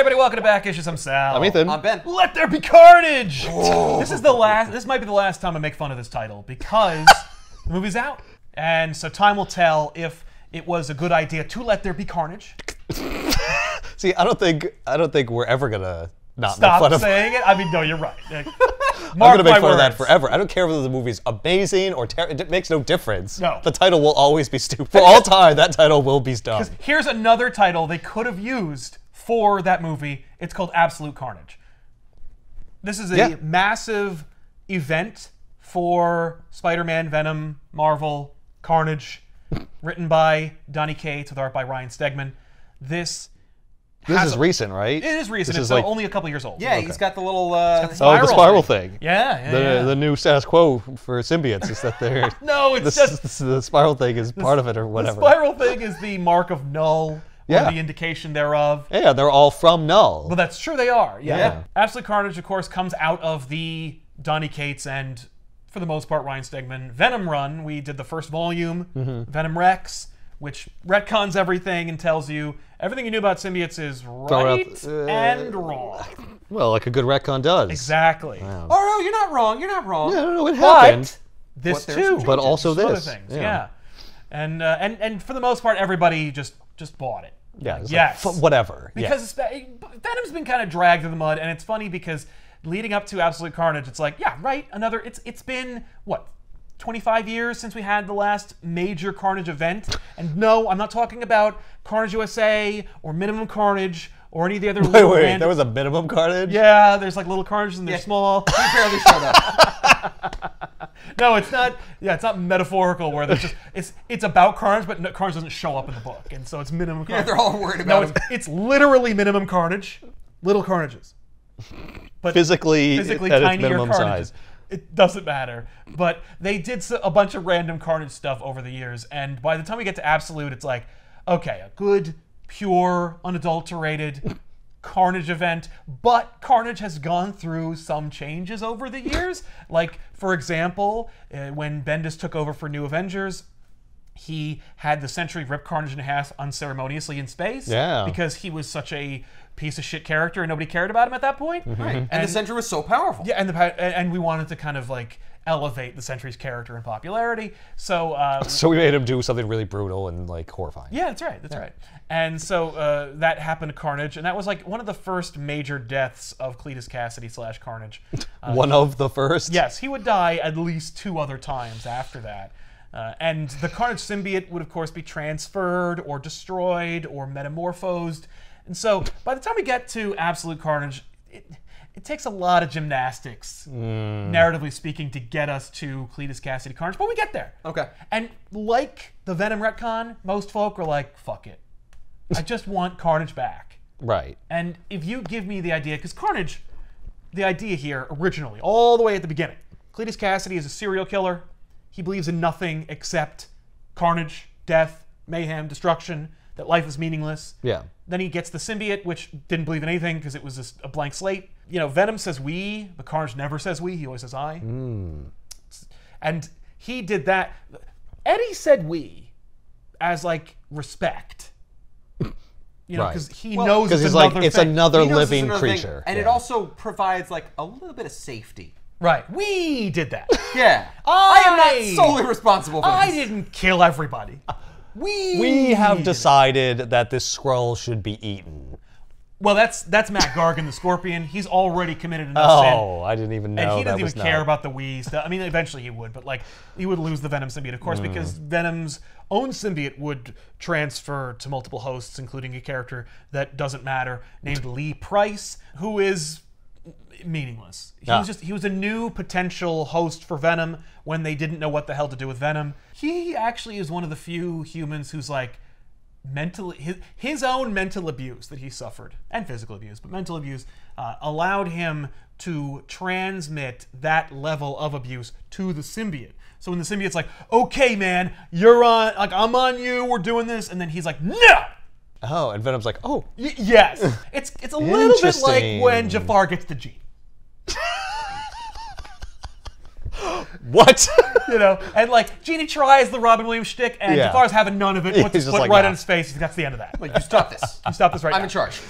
everybody, welcome to Back Issues. I'm Sal. I'm Ethan. I'm Ben. Let there be carnage. Oh. This is the last. This might be the last time I make fun of this title because the movie's out, and so time will tell if it was a good idea to let there be carnage. See, I don't think I don't think we're ever gonna not Stop make fun of. saying it. I mean, no, you're right. I'm Mark gonna make my fun of that forever. I don't care whether the movie's amazing or ter- it makes no difference. No. the title will always be stupid. For all time, that title will be dumb. Here's another title they could have used for that movie. It's called Absolute Carnage. This is a Yeah. massive event for Spider-Man, Venom, Marvel, Carnage, written by Donny Cates with art by Ryan Stegman. This This is a- recent, right? it is recent. This it's is like only a couple years old. Yeah, he's got the little. Uh, oh, the spiral spiral thing. Yeah, yeah, The, yeah. the new status quo for symbiotes is that they're no, it's the, just s- the spiral thing is part of it or whatever. the spiral thing is the mark of null, Yeah. or the indication thereof. yeah, they're all from Null. Well, that's true. They are. Yeah. Yeah. Absolute Carnage, of course, comes out of the Donny Cates and, for the most part, Ryan Stegman Venom run. We did the first volume, Mm-hmm. Venom Rex, which retcons everything and tells you everything you knew about symbiotes is out right the- uh, and wrong. well, like a good retcon does. Exactly. oh no, you're not wrong. You're not wrong. Yeah, no, no, it But happened. this What, too, But also Some other this. things. yeah. Yeah. And uh, and and for the most part, everybody just just bought it. Yeah, like, Yes. f- whatever. yeah. because it's- Venom's been kind of dragged through the mud, and it's funny because leading up to Absolute Carnage, it's like, yeah, right, another. It's it's been what. 25 years since we had the last major Carnage event. And no, I'm not talking about Carnage USA or Minimum Carnage or any of the other Wait, wait, random- there was a minimum carnage. Yeah, there's like little carnages and they're Yeah. small. He barely showed up. No, it's not. Yeah, it's not metaphorical where there's just it's it's about carnage, but no, carnage doesn't show up in the book, and so it's minimum. Yeah, Carnage. they're all worried no, about it's, it's literally minimum carnage, little carnages, but Physically, physically at its tinier minimum carnages. size. It doesn't matter, but they did a bunch of random carnage stuff over the years, and by the time we get to absolute, it's like, okay, a good, pure, unadulterated. Carnage event, but Carnage has gone through some changes over the years. Like, for example, uh, when Bendis took over for New Avengers, he had the Sentry rip Carnage in half unceremoniously in space. Yeah. Because he was such a piece of shit character and nobody cared about him at that point. Right. And, the Sentry was so powerful. Yeah, and the pa- and and we wanted to kind of like elevate the Sentry's character and popularity. So uh, So we made him do something really brutal and like horrifying. yeah, that's right, that's right. And so uh, that happened to Carnage, and that was like one of the first major deaths of Cletus Kasady slash Carnage. Uh, One of the first. Yes, he would die at least two other times after that. Uh, and the Carnage symbiote would, of course, be transferred or destroyed or metamorphosed. And so by the time we get to Absolute Carnage, it, it takes a lot of gymnastics, mm. narratively speaking, to get us to Cletus Kasady Carnage, but we get there. Okay. And like the Venom retcon, most folk are like, fuck it. I just want Carnage back. Right. And if you give me the idea, because Carnage, the idea here originally, all the way at the beginning, Cletus Kasady is a serial killer. He believes in nothing except carnage, death, mayhem, destruction, that life is meaningless. Yeah. Then he gets the symbiote, which didn't believe in anything because it was just a blank slate. You know, Venom says we, but Carnage never says we. He always says I. Hmm. And he did that. Eddie said we as like respect. You know, Right. because he Well, knows it's he's like, another it's another He knows this is living thing, creature. and it also provides like a little bit of safety. Right. We did that. Yeah. I- am not solely responsible for I this. didn't kill everybody. We We have decided that this scroll should be eaten. Well, that's that's Matt Gargan, the Scorpion. He's already committed enough sin. Oh, I didn't even know And he doesn't even care not- about the we stuff. I mean, eventually he would, but like he would lose the Venom symbiote, of course, Hmm. because Venom's own symbiote would transfer to multiple hosts, including a character that doesn't matter, named Lee Price, who is meaningless. He Ah. was just he was a new potential host for Venom when they didn't know what the hell to do with Venom. He actually is one of the few humans who's like mentally his, his own mental abuse that he suffered and physical abuse but mental abuse uh, allowed him to transmit that level of abuse to the symbiote. So when the symbiote's like okay man you're on like i'm on you we're doing this and then he's like no! Oh, and Venom's like, oh, Y- yes. It's it's a little bit like when jafar gets the gene what? you know and like genie tries the robin williams shtick and Yeah. jafar's having none of it puts his foot like, right nah. on his face that's the end of that Like, you stop this. You stop this right I'm now in charge.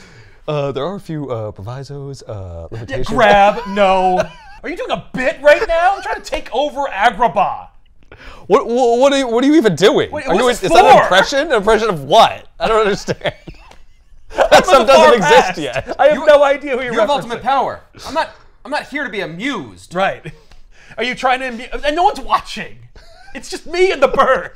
Uh, there are a few uh, provisos, uh, limitations. Grab, no. Are you doing a bit right now? I'm trying to take over Agrabah. What, what, what, are you, what are you even doing? Wait, are you, is this that an impression? An impression of what? I don't understand. that From stuff doesn't exist past. yet. I have no idea who you're You have ultimate power. I'm not. I'm not here to be amused. Right. Are you trying to... imbu- And no one's watching. It's just me and the bird.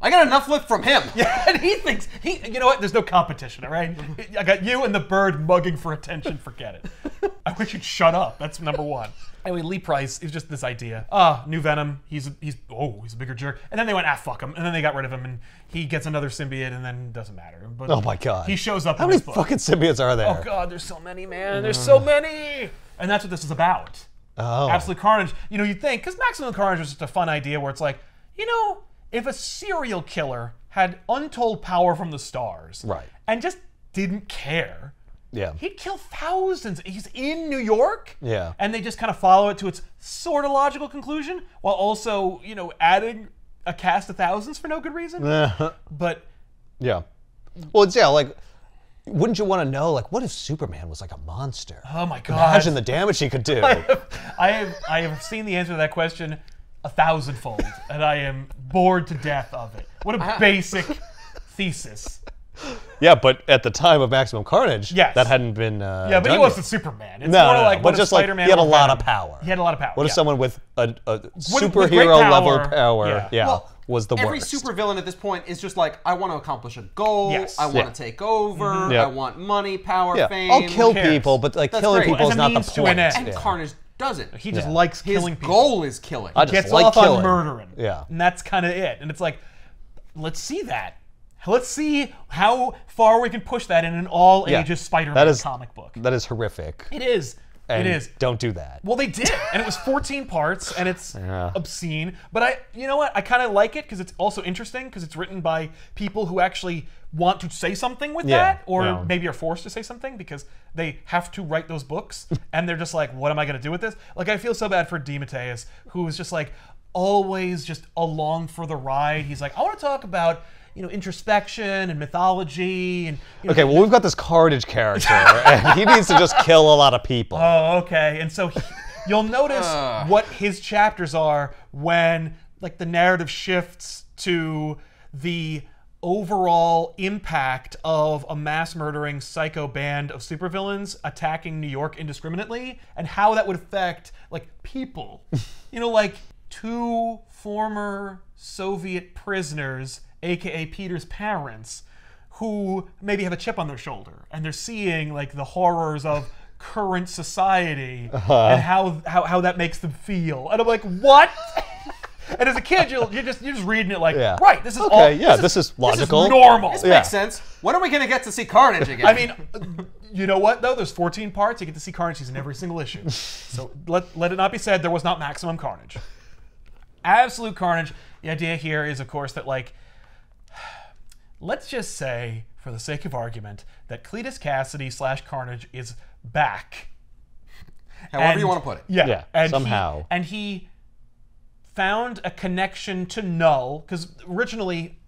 I got enough lip from him. and he thinks he you know what? There's no competition all right? I got you and the bird mugging for attention. Forget it. I wish you'd shut up. That's number one. Anyway lee price is just this idea. Ah new venom. He's he's oh he's a bigger jerk. And then they went ah fuck him. And then they got rid of him and he gets another symbiote and then doesn't matter. But Oh my god. he shows up How in many this book. fucking symbiotes are there? oh god there's so many man. There's so many. And that's what this is about Oh. Absolute Carnage. You know, you'd think, because Maximum Carnage was just a fun idea where it's like, you know, if a serial killer had untold power from the stars, Right. and just didn't care, Yeah. he'd kill thousands. He's in New York, Yeah. and they just kind of follow it to its sort of logical conclusion, while also, you know, adding a cast of thousands for no good reason. but yeah. Well, it's, yeah, like, wouldn't you want to know, like, what if Superman was like a monster? oh my god, Imagine the damage he could do. I have I have seen the answer to that question a thousandfold, and I am bored to death of it. What a basic thesis. yeah, but at the time of Maximum Carnage, Yes. that hadn't been. Uh, Yeah, but he wasn't yet. Superman. It's No, more no, no, like but what just like Spider-Man he had a lot of power. He had a lot of power. What if someone with a, a with superhero great level power, power, yeah. yeah, Well, was the worst. Every worst? supervillain at this point is just like, I want to accomplish a goal. Yes. I want Yeah. to take over. Mm-hmm. Yeah. I want money, power, yeah, fame. I'll kill people, but like That's killing great. people As is a not the means to an point. end. And yeah. Carnage doesn't. He just Yeah. likes His killing people. goal is killing. I just gets like off killing. on murdering. Yeah. And that's kind of it. And it's like, let's see that. Let's see how far we can push that in an all Yeah. ages Spider-Man That is- comic book. That is horrific. It is. And it is. Don't do that. Well, they did, and it was 14 parts, and it's Yeah. obscene. But I, you know what? I kind of like it because it's also interesting because it's written by people who actually want to say something with Yeah, that, or maybe are forced to say something because they have to write those books, and they're just like, "What am I going to do with this?" Like, I feel so bad for DeMatteis, who was just like always just along for the ride. He's like, "I want to talk about." You know, introspection and mythology, and you know, Okay, well, we've got this Carnage character, and he needs to just kill a lot of people. Oh, okay. And so he, you'll notice ah. what his chapters are when like the narrative shifts to the overall impact of a mass murdering psycho band of supervillains attacking New York indiscriminately and how that would affect like people. you know, like two former Soviet prisoners, aka Peter's parents, who maybe have a chip on their shoulder and they're seeing like the horrors of current society Uh-huh. and how, how how that makes them feel. And I'm like, what? and as a kid, you're, you're just you're just reading it like, Yeah. right? This is Okay, all. yeah, this, this is is, logical. This is normal. This Yeah. makes sense. When are we going to get to see Carnage again? I mean, you know what though? There's 14 parts. You get to see Carnage. He's in every single issue. So let let it not be said there was not maximum Carnage. Absolute Carnage. The idea here is, of course, that like, let's just say, for the sake of argument, that Cletus Kasady slash Carnage is back. however And- you want to put it. Yeah, Yeah, and he- somehow. and he found a connection to Null because originally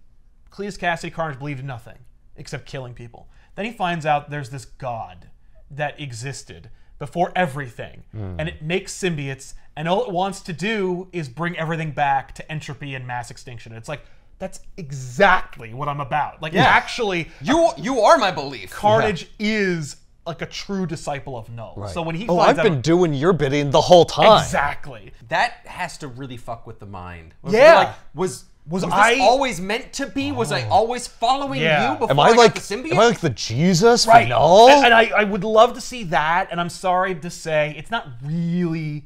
Cletus Kasady Carnage believed in nothing except killing people. Then he finds out there's this god that existed before everything, Hmm. and it makes symbiotes, and all it wants to do is bring everything back to entropy and mass extinction. It's like that's exactly what I'm about. Like actually, You you are my belief. Carnage is like a true disciple of Null. So when he oh, I've out been doing your bidding the whole time. exactly. that has to really fuck with the mind. Was Yeah. Like, was Was was, I- always meant to be? Was I always following Yeah. you before Am I got like the symbiote? am I like the Jesus for Right. Null? And, and I, I would love to see that, and I'm sorry to say it's not really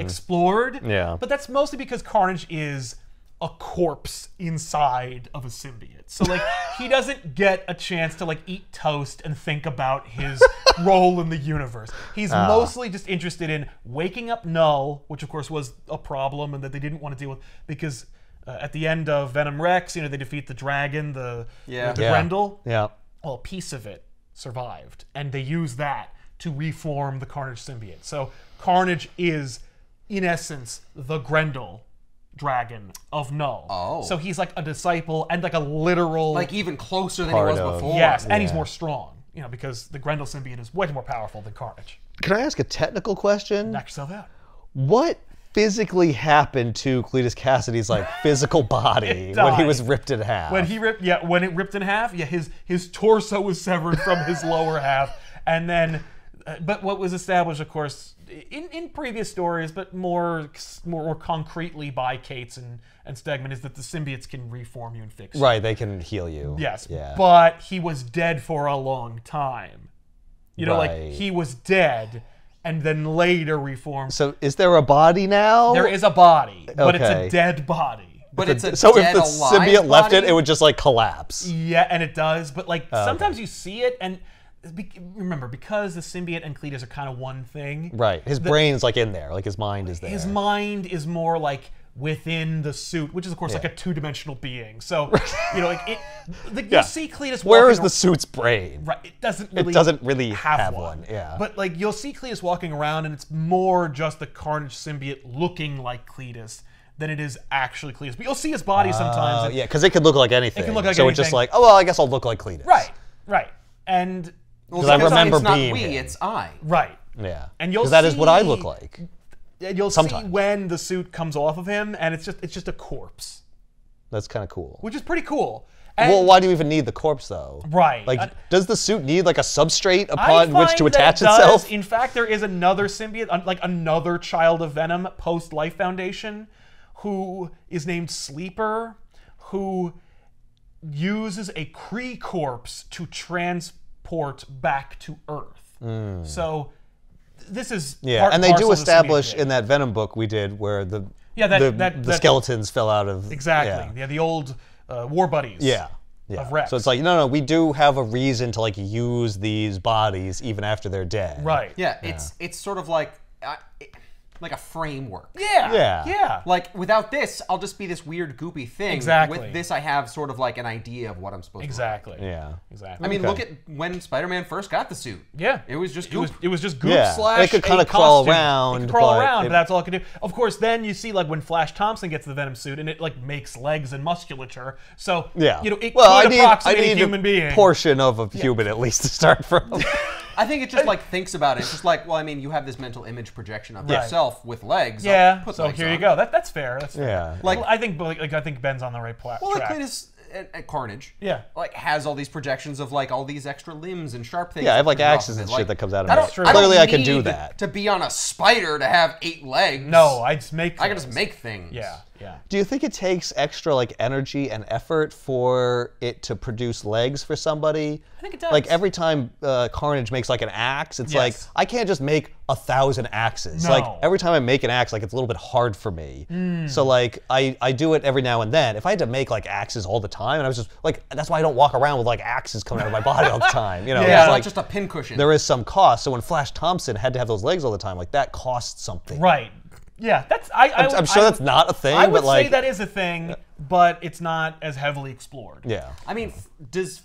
explored. Hmm. Yeah. But that's mostly because Carnage is a corpse inside of a symbiote. So like he doesn't get a chance to like eat toast and think about his role in the universe. He's Ah. mostly just interested in waking up Null, which of course was a problem and that they didn't want to deal with because uh, at the end of Venom Rex, you know, they defeat the dragon, the Yeah. the yeah. Grendel Yeah. well, a piece of it survived, and they use that to reform the Carnage symbiote. So Carnage is, in essence, the Grendel dragon of Null. Oh. So he's like a disciple and like a literal. like even closer than he was of- before. yes, and he's yeah. more strong. you know, because the Grendel symbiote is way more powerful than Carnage. Can I ask a technical question? Knock yourself out. What physically happened to Cletus Kasady's like physical body It when he died. was ripped in half? When he ripped, yeah, when it ripped in half, yeah, his his torso was severed from his lower half, and then, uh, but what was established, of course, in, in previous stories, but more more, more concretely by Cates and and Stegman, is that the symbiotes can reform you and fix you. right, they can heal you. Yes, Yeah. but he was dead for a long time. You know, Right. like he was dead, and then later reformed. so is there a body now? there is a body, but it's a dead body. But it's a so if the alive symbiote left it, it would just like collapse. Yeah, and it does, but like Oh, sometimes you see it, and be, remember because the symbiote and Cletus are kind of one thing. Right. His brain's like in there, like his mind is there. His mind is more like within the suit, which is of course like a two-dimensional being. So you know, like it, like Yeah. you see Cletus. Where is the suit's brain? Right, it doesn't really. doesn't really have, have one. one, yeah. But like you'll see Cletus walking around, and it's more just the Carnage symbiote looking like Cletus than it is actually Cletus. But you'll see his body sometimes. Oh, and- yeah, because it could look like anything. It can look like so it's just like, oh well, I guess I'll look like Cletus. Right, right, and Well, I remember it's not being we, him. it's I. right. Yeah. And you'll 'Cause that is what I look like. And you'll see when the suit comes off of him, and it's just it's just a corpse, That's kind of cool. which is pretty cool. And well, why do you even need the corpse though? Right. Like, I- does the suit need like a substrate upon which to attach it does. itself? In fact, there is another symbiote, like another child of Venom post Life Foundation, who is named Sleeper, who uses a Kree corpse to transport back to Earth. So this is yeah, part and they do of the establish in that Venom book we did where the Yeah, that- the, that- the that- skeletons fell out of exactly yeah, the old uh, war buddies. Yeah. Yeah. Of Rex. So it's like no, no, we do have a reason to like use these bodies even after they're dead. right. Yeah, it's it's sort of like it- like a framework. Yeah. Yeah. Yeah. Like without this, I'll just be this weird goopy thing. Exactly. With this, I have sort of like an idea of what I'm supposed to. Exactly. Yeah. Exactly. I mean, Okay. look at when Spider-Man first got the suit. Yeah, It was just it was it was just goop Yeah. slash. It could kinda crawl around, It could crawl but around, it- but that's all it could do. Of course, then you see like when Flash Thompson gets the Venom suit and it like makes legs and musculature. So Yeah. you know it well, I could need, I approximate need a human being. portion of a human at least to start from. I think it just like thinks about it. It's just like, well, I mean, you have this mental image projection of Right. yourself with legs. I'll yeah. put So legs here you go. That that's fair. That's fair. Yeah. Like Like- I think like, like I think Ben's on the right pla- Well, like track. Cletus at, at Carnage. Yeah. Like has all these projections of like all these extra limbs and sharp things. Yeah, I have like axes and it. shit that comes out of I me. true. I Clearly, I can do that. To be on a spider to have eight legs. no, I just make. I can just make things. Yeah. Yeah. Do you think it takes extra like energy and effort for it to produce legs for somebody? I think it does. Like every time uh, Carnage makes like an axe, it's like I can't just make a thousand axes. Like every time I make an axe, like it's a little bit hard for me. Hmm. So like I I do it every now and then. If I had to make like axes all the time, and I was just like that's why I don't walk around with like axes coming out of my body all the time. You know, Yeah, Yeah, It's it's like like just a pincushion. there is some cost. So when Flash Thompson had to have those legs all the time, like that costs something. Right. Yeah. That's I. I I'm, I'm sure I, that's not a thing, I would but like say that is a thing, but it's not as heavily explored. yeah. I mean, f- does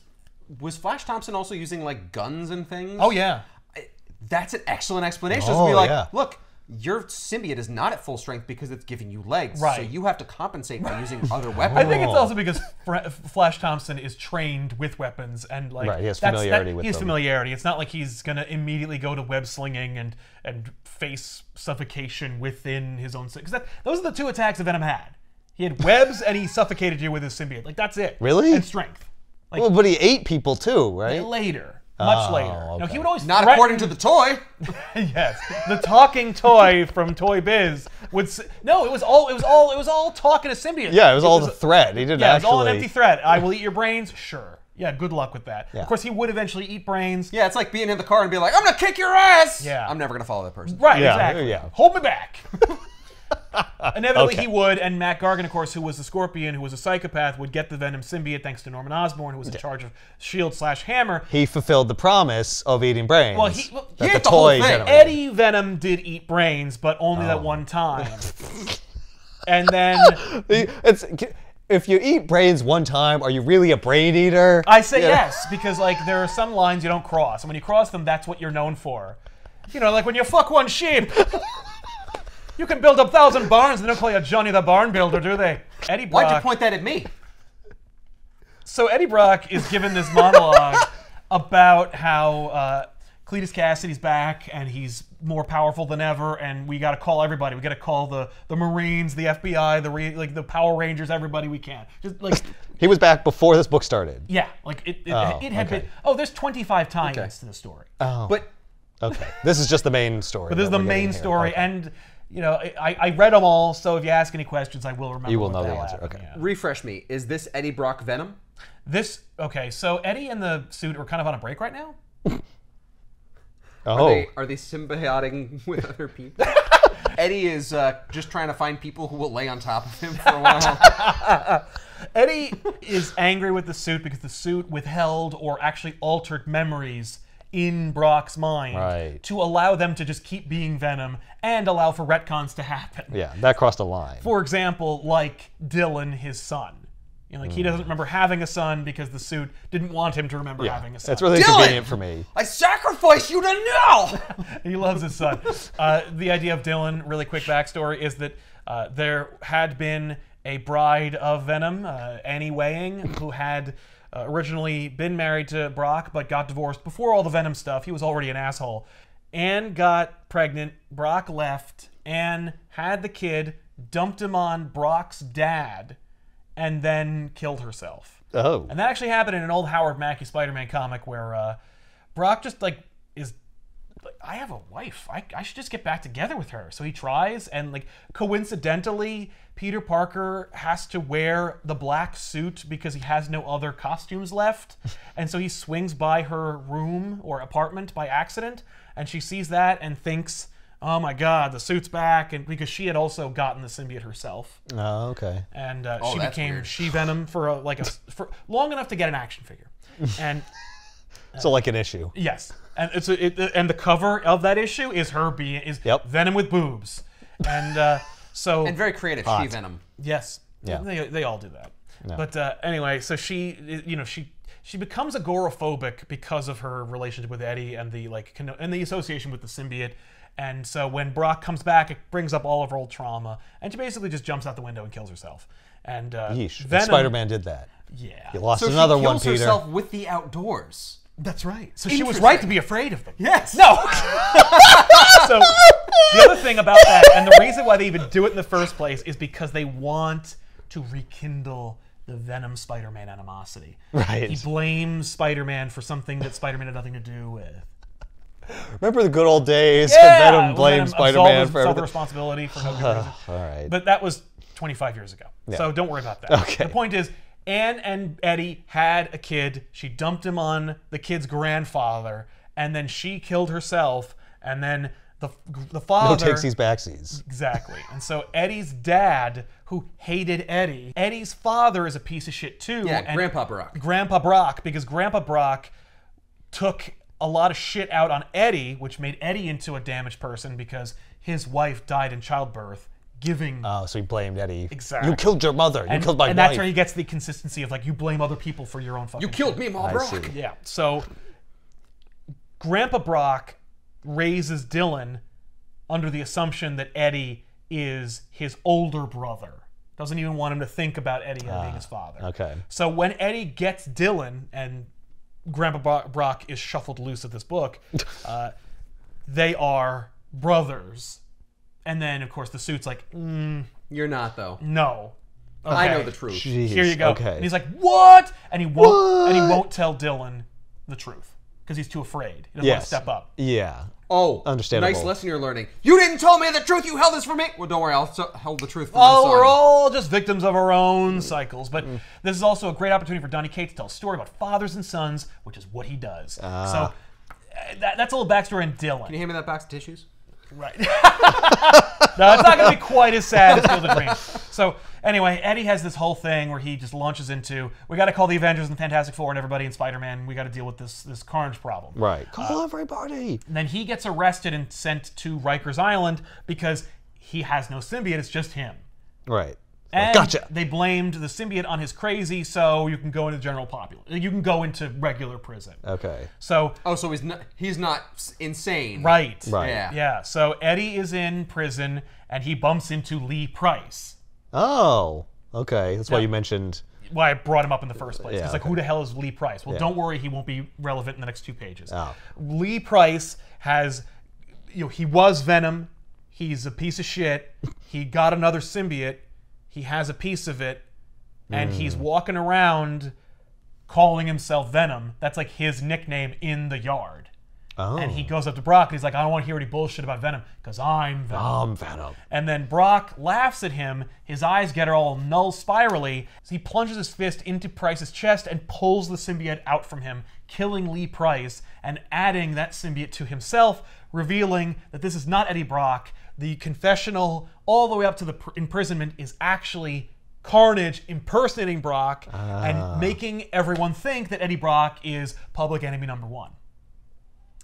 was Flash Thompson also using like guns and things? Oh yeah. I- That's an excellent explanation. Just Oh, be like, yeah. look, your symbiote is not at full strength because it's giving you legs. So you have to compensate by using other weapons. I think it's also because Fra- Flash Thompson is trained with weapons and like Right, he has that's- familiarity that, with he has them. familiarity. It's not like he's gonna immediately go to web slinging and and face suffocation within his own because those are the two attacks that Venom had. He had webs and he suffocated you with his symbiote. Like that's it. Really? And strength. Like Well, but he ate people too, right? later, much Oh, later. No, he would always not threaten- according to the toy. yes, the talking toy from Toy Biz would. No, it was all. It was all. It was all talking to symbiote. Yeah, it was all the threat. He didn't Yeah, it was all an empty threat. I will eat your brains. Sure. Yeah, good luck with that. Yeah. Of course, he would eventually eat brains. Yeah, it's like being in the car and be like, I'm gonna kick your ass. Yeah. I'm never gonna follow that person. Right. Yeah, exactly. yeah. Hold me back. Inevitably, Okay. he would, and Matt Gargan, of course, who was the Scorpion, who was a psychopath, would get the Venom symbiote thanks to Norman Osborn, who was in charge of Shield slash Hammer. he fulfilled the promise of eating brains. Well, he- well, that he the the whole toy thing. generated. Eddie Venom did eat brains, but only Oh. that one time. and then It's if you eat brains one time, are you really a brain eater? I say You know? yes because like there are some lines you don't cross, and when you cross them, that's what you're known for. You know, like when you fuck one sheep. You can build a thousand barns, and they don't call you Johnny the Barn Builder, do they? Eddie Brock. Why'd you point that at me? So Eddie Brock is given this monologue about how uh, Cletus Kasady's back and he's more powerful than ever, and we got to call everybody. We got to call the the Marines, the FBI, the re, like the Power Rangers, everybody we can. Just like He was back before this book started. yeah, like it it, Oh, it had okay. been. Oh, there's 25 tie-ins Okay. to the story. Oh. But okay. This is just the main story. But this is the main story, Okay. and you know I, I read them all. So if you ask any questions, I will remember. You will what know the answer, happened, okay. yeah. refresh me. Is this Eddie Brock Venom? This okay. So Eddie and the suit are kind of on a break right now. oh, Are they are they symbioting with other people? Eddie is uh, just trying to find people who will lay on top of him for a while. Eddie is angry with the suit because the suit withheld or actually altered memories in Brock's mind Right. to allow them to just keep being Venom and allow for retcons to happen. yeah, that crossed a line. For example, like Dylan, his son. You know, like he doesn't remember having a son because the suit didn't want him to remember having a son. It's really Dylan! convenient for me. I sacrifice you to know. he loves his son. Uh, the idea of Dylan, really quick backstory, is that uh, there had been a bride of Venom, uh, Annie Weying, who had uh, originally been married to Brock but got divorced before all the Venom stuff. He was already an asshole. Anne got pregnant. Brock left. Anne had the kid, dumped him on Brock's dad, and then killed herself. Oh, And that actually happened in an old Howard Mackie Spider-Man comic where uh, Brock just like is I have a wife. I, I should just get back together with her. So he tries, and like coincidentally, Peter Parker has to wear the black suit because he has no other costumes left. and so he swings by her room or apartment by accident, and she sees that and thinks, "Oh my God, the suit's back!" And because she had also gotten the symbiote herself oh, okay. and uh, Oh, she became weird. She Venom for a, like a for long enough to get an action figure, and So like an issue. yes, and it's a, it, and the cover of that issue is her being is Yep. Venom with boobs, and uh, so and very creative. She Venom. yes, Yeah. they, they all do that. But uh, anyway, so she you know she she becomes agoraphobic because of her relationship with Eddie and the like conno- and the association with the symbiote. And so when Brock comes back, it brings up all of her old trauma, and she basically just jumps out the window and kills herself. And uh, Yeesh. Venom, Spider-Man did that. yeah, You lost So another she kills one, Peter. herself with the outdoors. That's right. So she was right to be afraid of them. Yes. No. so the other thing about that, and the reason why they even do it in the first place, is because they want to rekindle the Venom Spider-Man animosity. Right. He blames Spider-Man for something that Spider-Man had nothing to do with. Remember the good old days? Yeah, Venom blamed Spider-Man for absolved everything. responsibility for no good reason. All right. But that was 25 years ago. Yeah. So don't worry about that. Okay. The point is, Anne and Eddie had a kid. She dumped him on the kid's grandfather, and then she killed herself. And then the the father no father these backsies. exactly. And so Eddie's dad, who hated Eddie, Eddie's father is a piece of shit too. Yeah, and Grandpa Brock. Grandpa Brock, because Grandpa Brock took a lot of shit out on Eddie, which made Eddie into a damaged person because his wife died in childbirth, giving. Oh, so he blamed Eddie. Exactly. You killed your mother. You and killed my and wife. that's where he gets the consistency of like you blame other people for your own fucking. You killed shit. me, Ma I Brock. see. Yeah. So Grandpa Brock raises Dylan under the assumption that Eddie is his older brother. Doesn't even want him to think about Eddie as being his father. Ah, okay. So when Eddie gets Dylan and Grandpa Brock is shuffled loose of this book, uh, they are brothers. And then, of course, the suit's like, mm, You're not though. no. I know Okay. the truth. Jeez, Here you go. Okay. And he's like, "What?" And he won't. And he What? won't tell Dylan the truth because he's too afraid. He doesn't want to yes. step up. Yeah. Oh, Understandable. Nice lesson you're learning. You didn't tell me the truth. You held this for me. Well, don't worry. I'll t- hold the truth for Oh, my we're all just victims of our own cycles. But Mm. this is also a great opportunity for Donny Cates to tell a story about fathers and sons, which is what he does. So uh, that, that's a little backstory on Dylan. Can you hand me that box of tissues? Right. no, it's not going to be quite as sad as Field of Dreams. So anyway, Eddie has this whole thing where he just launches into we got to call the Avengers and Fantastic Four and everybody and Spider-Man. We got to deal with this this Carnage problem. Right. Uh, call everybody. And then he gets arrested and sent to Rikers Island because he has no symbiote. It's just him. Right. And Gotcha. They blamed the symbiote on his crazy, so you can go into general popular. You can go into regular prison. Okay. So Oh, so he's not. He's not insane. right, Right. Yeah. yeah. So Eddie is in prison and he bumps into Lee Price. Oh. Okay. That's why Yeah. you mentioned why I brought him up in the first place. Yeah, It's like, who the hell is Lee Price? Well, Yeah. don't worry, he won't be relevant in the next two pages. Oh. Lee Price has, you know, he was Venom. He's a piece of shit. He got another symbiote. He has a piece of it, and he's Hmm. walking around calling himself Venom. That's like his nickname in the yard. Oh. And he goes up to Brock and he's like, I don't want to hear any bullshit about Venom because I'm Venom. Um, Venom. And then Brock laughs at him. His eyes get all null spirally. So he plunges his fist into Price's chest and pulls the symbiote out from him, killing Lee Price and adding that symbiote to himself, revealing that this is not Eddie Brock. The confessional, all the way up to the pr- imprisonment, is actually Carnage impersonating Brock and ah. making everyone think that Eddie Brock is public enemy number one.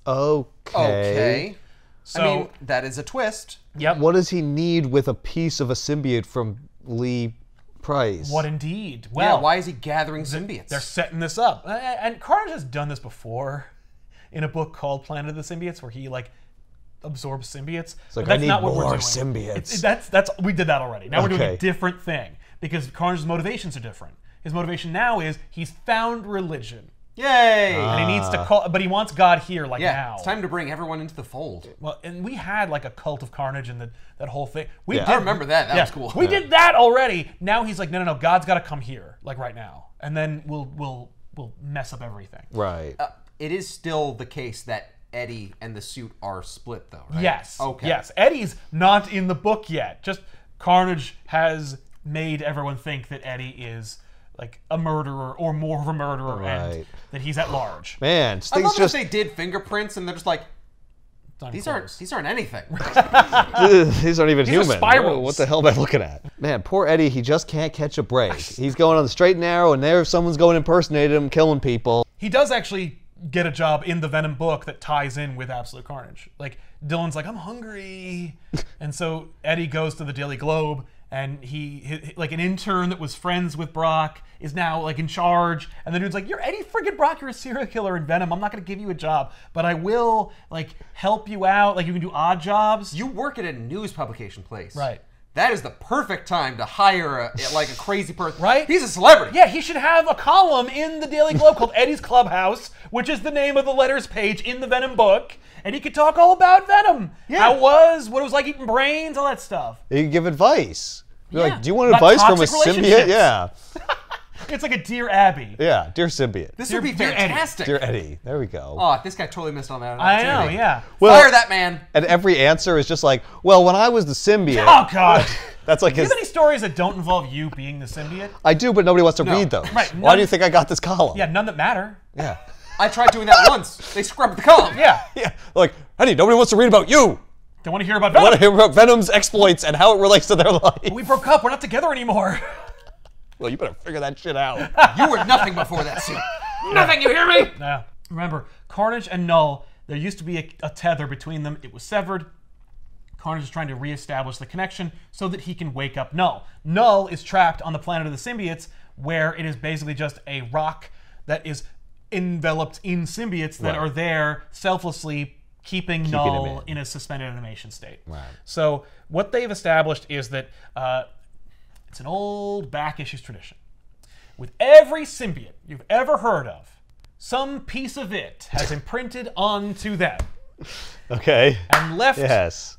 Okay. Okay. So, I mean, that is a twist. yep. What does he need with a piece of a symbiote from Lee Price? What indeed? Well, yeah, why is he gathering symbiotes? They're setting this up. And Carnage has done this before in a book called Planet of the Symbiotes where he like absorbs symbiotes. It's like, I need more symbiotes. It's, that's that's we did that already. Now we're doing a different thing because Carnage's motivations are different. His motivation now is he's found religion Yay! and he needs to call but he wants God here like yeah, now. it's time to bring everyone into the fold. well, and we had like a cult of Carnage and the, that whole thing. We Yeah. did I remember that. That yeah, was cool. We did that already. Now he's like, no, no, no. God's got to come here, like right now, and then we'll we'll we'll mess up everything. Right. Uh, it is still the case that Eddie and the suit are split, though, right? Yes. Okay. Yes. Eddie's not in the book yet. Just Carnage has made everyone think that Eddie is like a murderer or more of a murderer and that he's at large. Man, I things love just that they did fingerprints and they're just like, these close. aren't these aren't anything. these aren't even These are human. spirals. What the hell am I looking at? Man, poor Eddie, he just can't catch a break. He's going on the straight and narrow, and there someone's going to impersonate him, killing people. He does actually get a job in the Venom book that ties in with Absolute Carnage. Like Dylan's like, I'm hungry, and so Eddie goes to the Daily Globe, and he, he like an intern that was friends with Brock is now like in charge, and the dude's like, You're Eddie friggin' Brock, you're a serial killer in Venom. I'm not gonna give you a job, but I will like help you out. Like you can do odd jobs. you work at a news publication place, Right. That is the perfect time to hire a like a crazy person. Right? He's a celebrity. Yeah, he should have a column in the Daily Globe called Eddie's Clubhouse, which is the name of the letters page in the Venom book. And he could talk all about Venom. Yeah. How it was, what it was like eating brains, all that stuff. He could give advice. You're Yeah. like, do you want About advice from a symbiote? Yeah. It's like a Dear Abby. Yeah, dear symbiote. This Dear- would be dear Eddie. fantastic. Dear Eddie. There we go. Oh, this guy totally missed on that. I know, opportunity. yeah. Well- Fire that man. And every answer is just like, well, when I was the symbiote. Oh, God. That's like Do you his. have any stories that don't involve you being the symbiote? I do, but nobody wants to read those. Right, Why none- do you think I got this column? Yeah, none that matter. Yeah. I tried doing that once. They scrubbed the column. Yeah. Yeah. Like, Eddie, nobody wants to read about you. Don't want to hear about I want to hear about Venom's exploits and how it relates to their life. We broke up. We're not together anymore. Well, you better figure that shit out. You were nothing before that suit. nothing. You hear me? Yeah. Remember, Carnage and Null, there used to be a, a tether between them. It was severed. Carnage is trying to reestablish the connection so that he can wake up Null. Null is trapped on the planet of the symbiotes, where it is basically just a rock that is enveloped in symbiotes that Right. are there selflessly keeping him Null in. in. a suspended animation state. Right. So what they've established is that uh, it's an old back issues tradition. With every symbiote you've ever heard of, some piece of it has imprinted onto them Okay. and left Yes.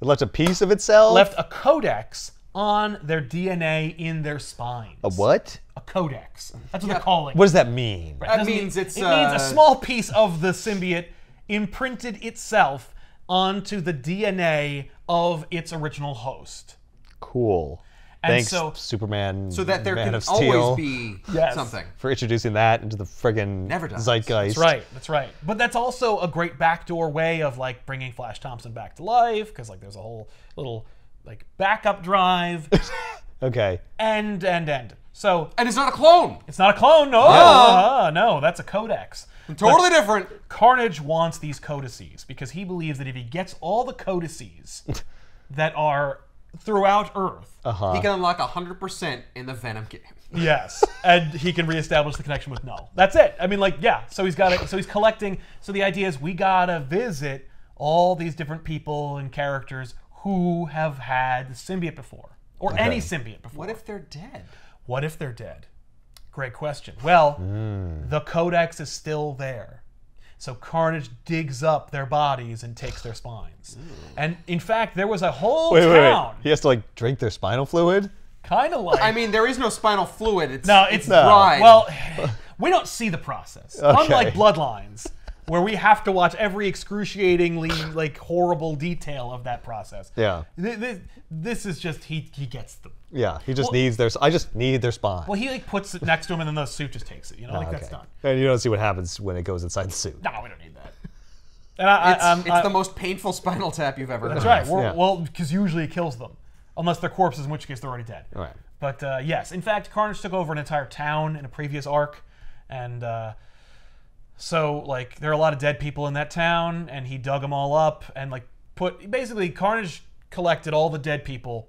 It left a piece of itself. left a codex on their DNA in their spines. a what? A codex. That's what Yeah. they're calling. What does that mean? It That doesn't means mean- it's, it means a uh, small piece of the symbiote imprinted itself onto the DNA of its original host. Cool. And Thanks, so- Superman. So that there Man can Steel, always be Yes. something. for introducing that into the friggin' Never dies. zeitgeist. That's right. That's right. But that's also a great backdoor way of like bringing Flash Thompson back to life because like there's a whole little like backup drive Okay. and and and. So And it's not a clone. it's not a clone. No, Ah, no, that's a codex. Totally different. Carnage wants these codices because he believes that if he gets all the codices that are throughout Earth, Uh-huh. He can unlock 100% in the Venom game. Yes, and he can reestablish the connection with Null. That's it. I mean, like, yeah. So he's got it. So he's collecting. So the idea is we gotta visit all these different people and characters who have had the symbiote before, or any symbiote before. What if they're dead? What if they're dead? Great question. Well, Hmm. the codex is still there. So Carnage digs up their bodies and takes their spines. And in fact, there was a whole Wait, wait, wait. He has to like drink their spinal fluid. kind of like I mean, there is no spinal fluid. It's No, it's No. dried. Well, we don't see the process. Okay. Unlike Bloodlines, where we have to watch every excruciatingly like horrible detail of that process. Yeah. Th- th- This is just he he gets them. Yeah, he just Well- needs their. I just need their spine. Well, he like puts it next to him, and then the suit just takes it. You know, like that's done. And you don't see what happens when it goes inside the suit. No, we don't need that. And I, it's, I, I'm- it's I- the most painful spinal tap you've ever That's heard. right. Yeah. Well, because usually it kills them, unless they're corpses, in which case they're already dead. Right. But uh, yes, in fact, Carnage took over an entire town in a previous arc, and uh, so like there are a lot of dead people in that town, and he dug them all up and like put basically Carnage collected all the dead people.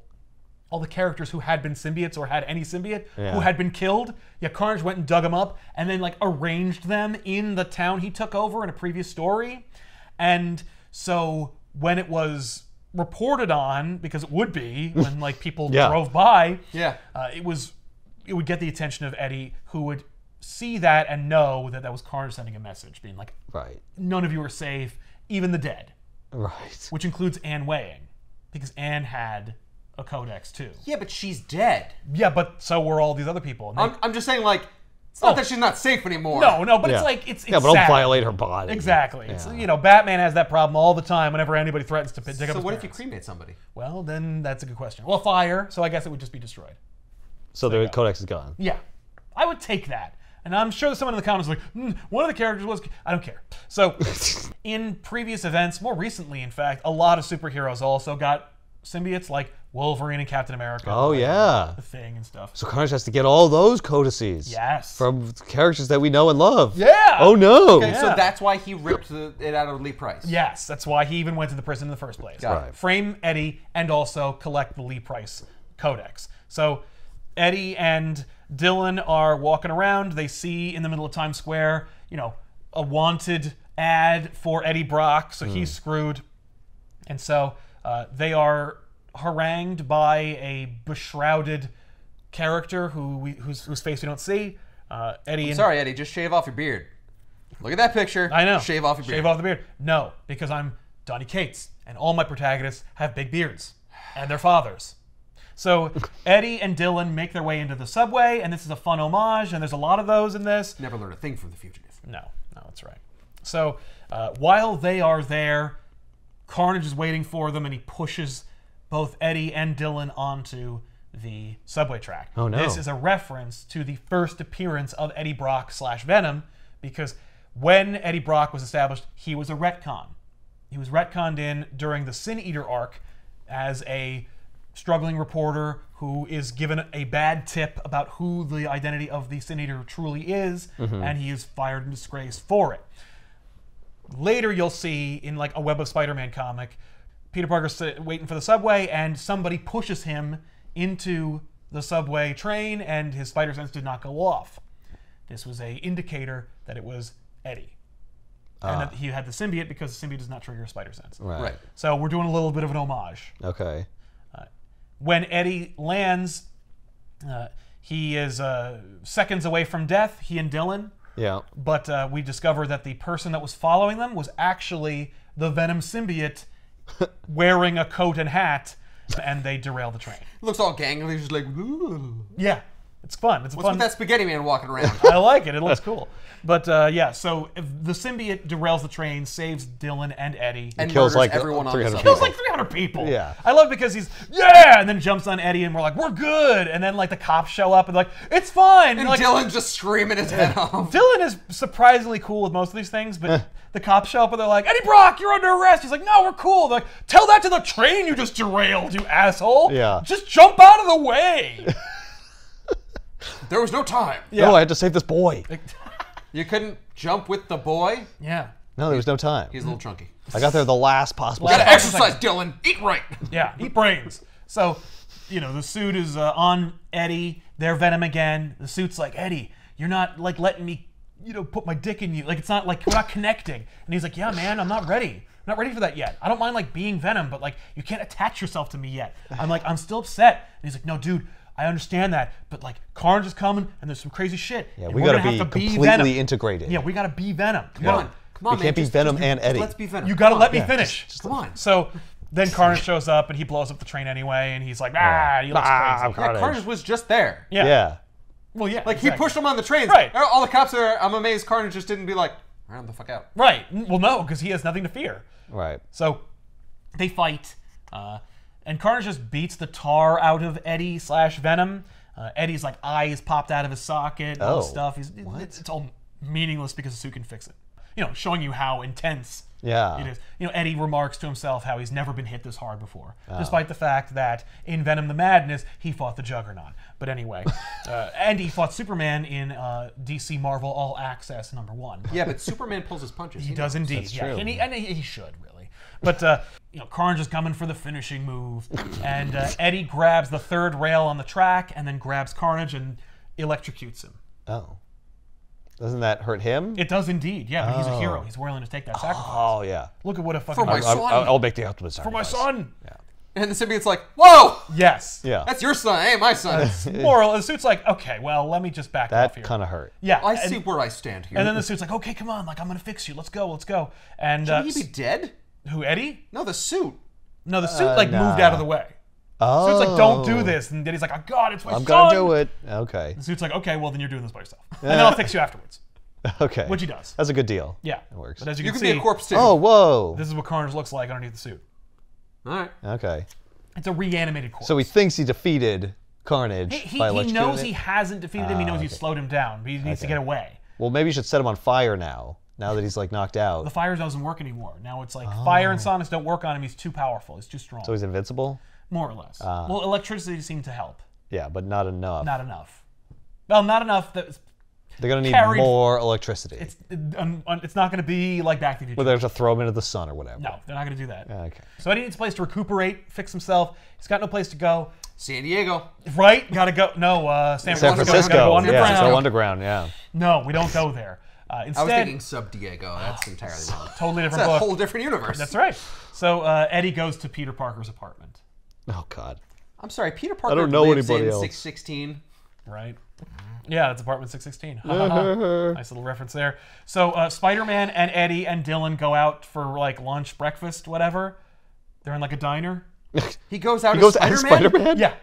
All the characters who had been symbiotes or had any symbiote Yeah. who had been killed, yeah, Carnage went and dug them up and then like arranged them in the town he took over in a previous story. And so when it was reported on, because it would be when like people Yeah. drove by, Yeah. uh, it was it would get the attention of Eddie, who would see that and know that that was Carnage sending a message, being like, Right. "None of you are safe, even the dead," Right. which includes Anne Weying, because Anne had a codex too. Yeah, but she's dead. Yeah, but so were all these other people. They- I'm, I'm just saying, like, it's not Oh. that she's not safe anymore. no, no, but Yeah. it's like it's, it's Yeah, but don't violate her body. Exactly. It's you know, Batman has that problem all the time whenever anybody threatens to pick dig up So his what if you cremate somebody? Well, then that's a good question. Well, fire, so I guess it would just be destroyed. So the codex is gone. Yeah, I would take that. And I'm sure someone in the comments is like, "Hmm, one of the characters was. I don't care. So, in previous events, more recently, in fact, a lot of superheroes also got symbiotes like Wolverine and Captain America. Oh yeah. The Thing and stuff. So Carnage has to get all those codices. Yes. From characters that we know and love. Yeah. Oh no. Okay, so that's why he ripped the, it out of Lee Price. Yes, that's why he even went to the prison in the first place. Got it. Frame Eddie and also collect the Lee Price Codex. So Eddie and Dylan are walking around. They see in the middle of Times Square, you know, a wanted ad for Eddie Brock, so he's screwed. And so uh, they are harangued by a beshrouded character who we, whose, whose face we don't see. Uh, Eddie and Sorry, Eddie, just shave off your beard. Look at that picture. I know. Shave off your beard. Shave off the beard. No, because I'm Donny Cates, and all my protagonists have big beards, and their fathers. So Eddie and Dylan make their way into the subway, and this is a fun homage, and there's a lot of those in this. Never learned a thing from the fugitive. No, no, that's right. So uh, while they are there, Carnage is waiting for them, and he pushes both Eddie and Dylan onto the subway track. Oh, no. This is a reference to the first appearance of Eddie Brock slash Venom, because when Eddie Brock was established, he was a retcon. He was retconned in during the Sin Eater arc as a struggling reporter who is given a bad tip about who the identity of the Sin Eater truly is, mm-hmm. and he is fired and disgraced for it. Later, you'll see in like a Web of Spider-Man comic, Peter Parker's waiting for the subway, and somebody pushes him into the subway train, and his spider sense did not go off. This was a indicator that it was Eddie, and ah. that he had the symbiote because the symbiote does not trigger a spider sense. Right. Right. So we're doing a little bit of an homage. Okay. When Eddie lands, uh, he is uh, seconds away from death. He and Dylan, Yeah. but uh, we discover that the person that was following them was actually the Venom symbiote wearing a coat and hat, and they derail the train. Looks all gangly, just like, ooh. Yeah, it's fun. It's a What's fun. with that spaghetti man walking around? I like it. It looks cool. But uh, yeah, so if the symbiote derails the train, saves Dylan and Eddie. and kills, like, everyone on the 300 subway. kills like 300 people. Yeah. I love because he's yeah, and then jumps on Eddie, and we're like, we're good. And then like the cops show up and like, it's fine. And like, Dylan's just screaming his head off. Dylan is surprisingly cool with most of these things, but the cops show up and they're like, Eddie Brock, you're under arrest. He's like, no, we're cool. They're like, tell that to the train you just derailed, you asshole. Yeah. Just jump out of the way. There was no time. No, I had to save this boy. You couldn't jump with the boy. yeah. No, there was no time. He's a little chunky. I got there the last possible. Last- Gotta exercise, Dylan. Eat right. Yeah, eat brains. So, you know, the suit is uh, on Eddie. They're Venom again. The suit's like, Eddie, you're not like letting me, you know, put my dick in you. Like it's not like we're not connecting. And he's like, Yeah, man, I'm not ready. I'm not ready for that yet. I don't mind like being Venom, but like you can't attach yourself to me yet. I'm like, I'm still upset. And he's like, No, dude, I understand that, but like Carnage is coming, and there's some crazy shit. Yeah, we we're gotta gonna be have to completely Venom. integrated. Yeah, we gotta be Venom. Come on, come on, We man. can't be just- Venom just- and Eddie. Let's be Venom. You gotta let me Yeah, finish. just- just Come on. So then Carnage shows up and he blows up the train anyway, and he's like, ah, he looks Ah, crazy. I'm Yeah, Carnage. Carnage was just there. Yeah. Yeah. Well, yeah. Like he pushed him on the trains. Right. All the cops are. I'm amazed Carnage just didn't be like, round the fuck out. Right. Well, no, because he has nothing to fear. Right. So they fight, uh, and Carnage just beats the tar out of Eddie slash Venom. Uh, Eddie's like eyes popped out of his socket, and all this Oh, stuff. He's, it's, it's all meaningless because the suit can fix it. You know, showing you how intense Yeah. it is. You know, Eddie remarks to himself how he's never been hit this hard before, Ah. despite the fact that in Venom the Madness he fought the Juggernaut. But anyway, uh, and he fought Superman in uh, DC Marvel All Access number one. Yeah, but Superman pulls his punches. He does indeed. That's yeah, true. and he, and he he should really. But uh, you know, Carnage is coming for the finishing move, and uh, Eddie grabs the third rail on the track, and then grabs Carnage and electrocutes him. Oh. Doesn't that hurt him? It does indeed. Yeah, but he's a Oh. hero. He's willing to take that sacrifice. oh yeah. Look at what a fucking For my I, son. I'll, I'll make the ultimate sacrifice. for my sacrifice. son. And the symbiote's like, whoa, Yes. Yeah. that's your son. Hey, my son. Moral. The suit's like, okay, well, let me just back off that here. kind of hurt. yeah. I and, see where I stand here. And then the suit's like, okay, come on, like I'm gonna fix you. Let's go, let's go. And uh, Shouldn't he be dead? Who Eddie? No, the suit. No, the suit Uh, like moved out of the way. Oh. So it's like, don't do this. And Eddie's like, oh God, it's my I'm gonna do it. Okay. The suit's like, okay, well then you're doing this by yourself, and then I'll fix you afterwards. Okay. Which he does. That's a good deal. Yeah, It works. But as you You can, can see, be a corpse too. Oh, whoa. this is what Carnage looks like underneath the suit. All right. Okay. It's a reanimated corpse. So he thinks he defeated Carnage he, he, by he electrocuting knows it? he hasn't defeated him. He Ah, knows you okay. slowed him down, but he needs to get away. Well, maybe you should set him on fire now. Now that he's like knocked out. The fire doesn't work anymore. Now it's like fire and sonics don't work on him. He's too powerful. He's too strong. Oh. so he's invincible. More or less. Ah. well, electricity seemed to help. Yeah, but not enough. Not enough. Well, not enough that They're gonna need carried- more electricity. it's um, it's not going to be like Back to the Future. Where they have to throw him into the sun or whatever. no, they're not going to do that. Okay. So Eddie needs a place to recuperate, fix himself. He's got no place to go. San Diego. Right? Got to go. No, uh, San San Francisco. Francisco. Go yeah, underground. just go underground. Yeah. No, we don't go there. Uh, I was thinking Sub Diego. That's entirely wrong. totally It's different a book. whole different universe. That's right. So uh, Eddie goes to Peter Parker's apartment. Oh God. I'm sorry, Peter Parker don't know lives anybody in else. 616. Right. Yeah, it's apartment 616. Ha, ha, ha. nice little reference there. So uh, Spider-Man and Eddie and Dylan go out for like lunch, breakfast, whatever. They're in like a diner. He goes out He goes Spider-Man? as Spider-Man. Yeah.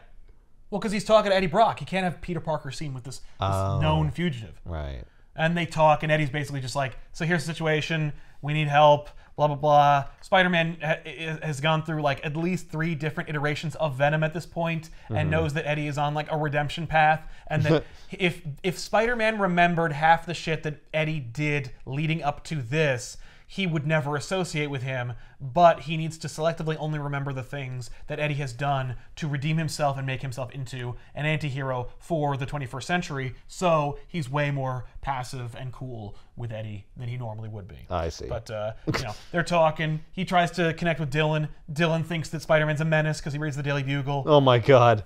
Well, because he's talking to Eddie Brock. He can't have Peter Parker seen with this, this Oh. known fugitive. Right. And they talk, and Eddie's basically just like, "So here's the situation. We need help. Blah blah blah." Spider-Man ha- has gone through like at least three different iterations of Venom at this point, and mm-hmm. knows that Eddie is on like a redemption path, and that if if Spider-Man remembered half the shit that Eddie did leading up to this. He would never associate with him, but he needs to selectively only remember the things that Eddie has done to redeem himself and make himself into an anti-hero for the 21st century. So he's way more passive and cool with Eddie than he normally would be. I see. But uh, you know, they're talking. He tries to connect with Dylan. Dylan thinks that Spider-Man's a menace because he reads the Daily Bugle, Oh my God.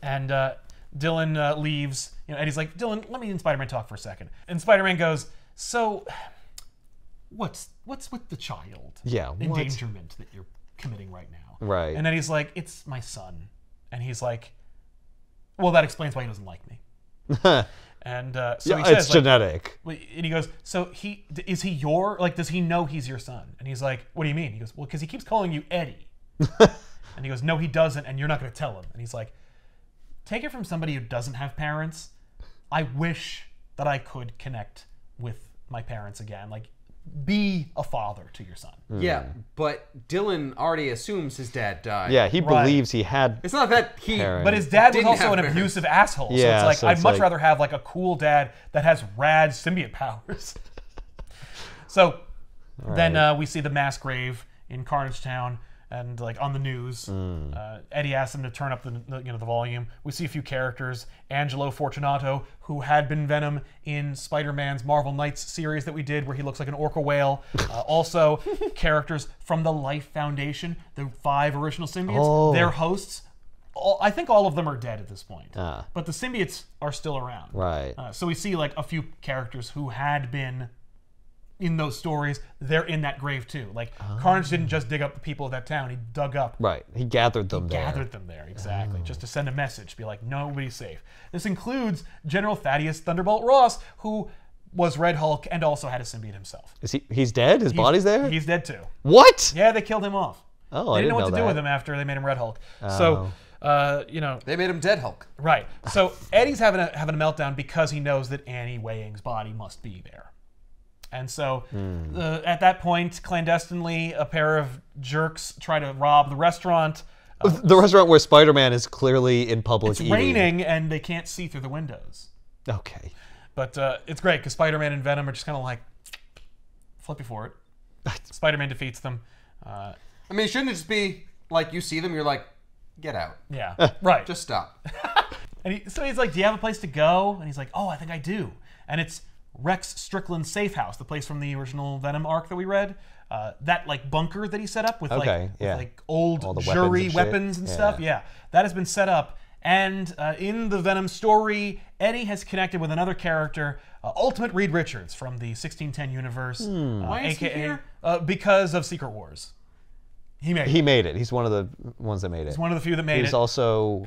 and uh, Dylan uh, leaves. You know, Eddie's like, Dylan, let me and Spider-Man talk for a second. And Spider-Man goes, so. What's what's with the child? Yeah, what? endangerment that you're committing right now. Right. And then he's like, "It's my son," and he's like, "Well, that explains why he doesn't like me." And uh, so yeah, he it's says, like, genetic. and he goes, "So he is he your like? Does he know he's your son?" And he's like, "What do you mean?" He goes, "Well, because he keeps calling you Eddie." and he goes, "No, he doesn't, and you're not going to tell him." And he's like, "Take it from somebody who doesn't have parents. I wish that I could connect with my parents again. Like, be a father to your son." Yeah, but Dylan already assumes his dad died. Yeah, he Right. believes he had. It's not that he. Parent. But his dad was Didn't also have an parents. abusive asshole. so Yeah, it's like so I'd it's much like- rather have like a cool dad that has rad symbiote powers. so then uh, we see the mass grave in Carnage Town, and like on the news, Hmm. uh, Eddie asks him to turn up the, the you know the volume. We see a few characters: Angelo Fortunato, who had been Venom in Spider-Man's Marvel Knights series that we did, where he looks like an orca whale. Uh, also, characters from the Life Foundation, the five original symbiotes. Oh. Their hosts. All, I think all of them are dead at this point, Ah. but the symbiotes are still around. Right. Uh, so we see like a few characters who had been in those stories, they're in that grave too. Like Carnage didn't just dig up the people of that town; he dug up Right. He gathered them there. gathered them there exactly just to send a message be like nobody's safe this includes general thaddeus thunderbolt ross who was red hulk and also had a symbiote himself Is he? He's dead. His body's there. he's dead too what? yeah they killed him off Oh, they I didn't didn't know what know to do with him after they made him red hulk so uh, you know They made him Dead Hulk. right so eddie's having a having a meltdown because he knows that annie Weying's body must be there and so uh, at that point clandestinely a pair of jerks try to rob the restaurant The restaurant where Spider-Man is clearly in public it's eating. raining and they can't see through the windows Okay. But uh, it's great because Spider-Man and Venom are just kind of like flippy for it. Spider-Man defeats them. Uh, I mean, shouldn't it just be like you see them, you're like, get out, yeah, right. just stop. and he, so he's like, "Do you have a place to go?" And he's like, "Oh, I think I do." And it's Rex Strickland's safe house, the place from the original Venom arc that we read. Uh, that like bunker that he set up with Okay, like yeah. with, like old All the jury weapons and weapons and stuff. Yeah. Yeah, that has been set up. And uh, in the Venom story, Eddie has connected with another character, uh, Ultimate Reed Richards from the 1610 universe. Uh, Why is he here? Uh, because of Secret Wars. He made it. He made it. He's one of the ones that made it. He's one of the few that made He's it. He's also,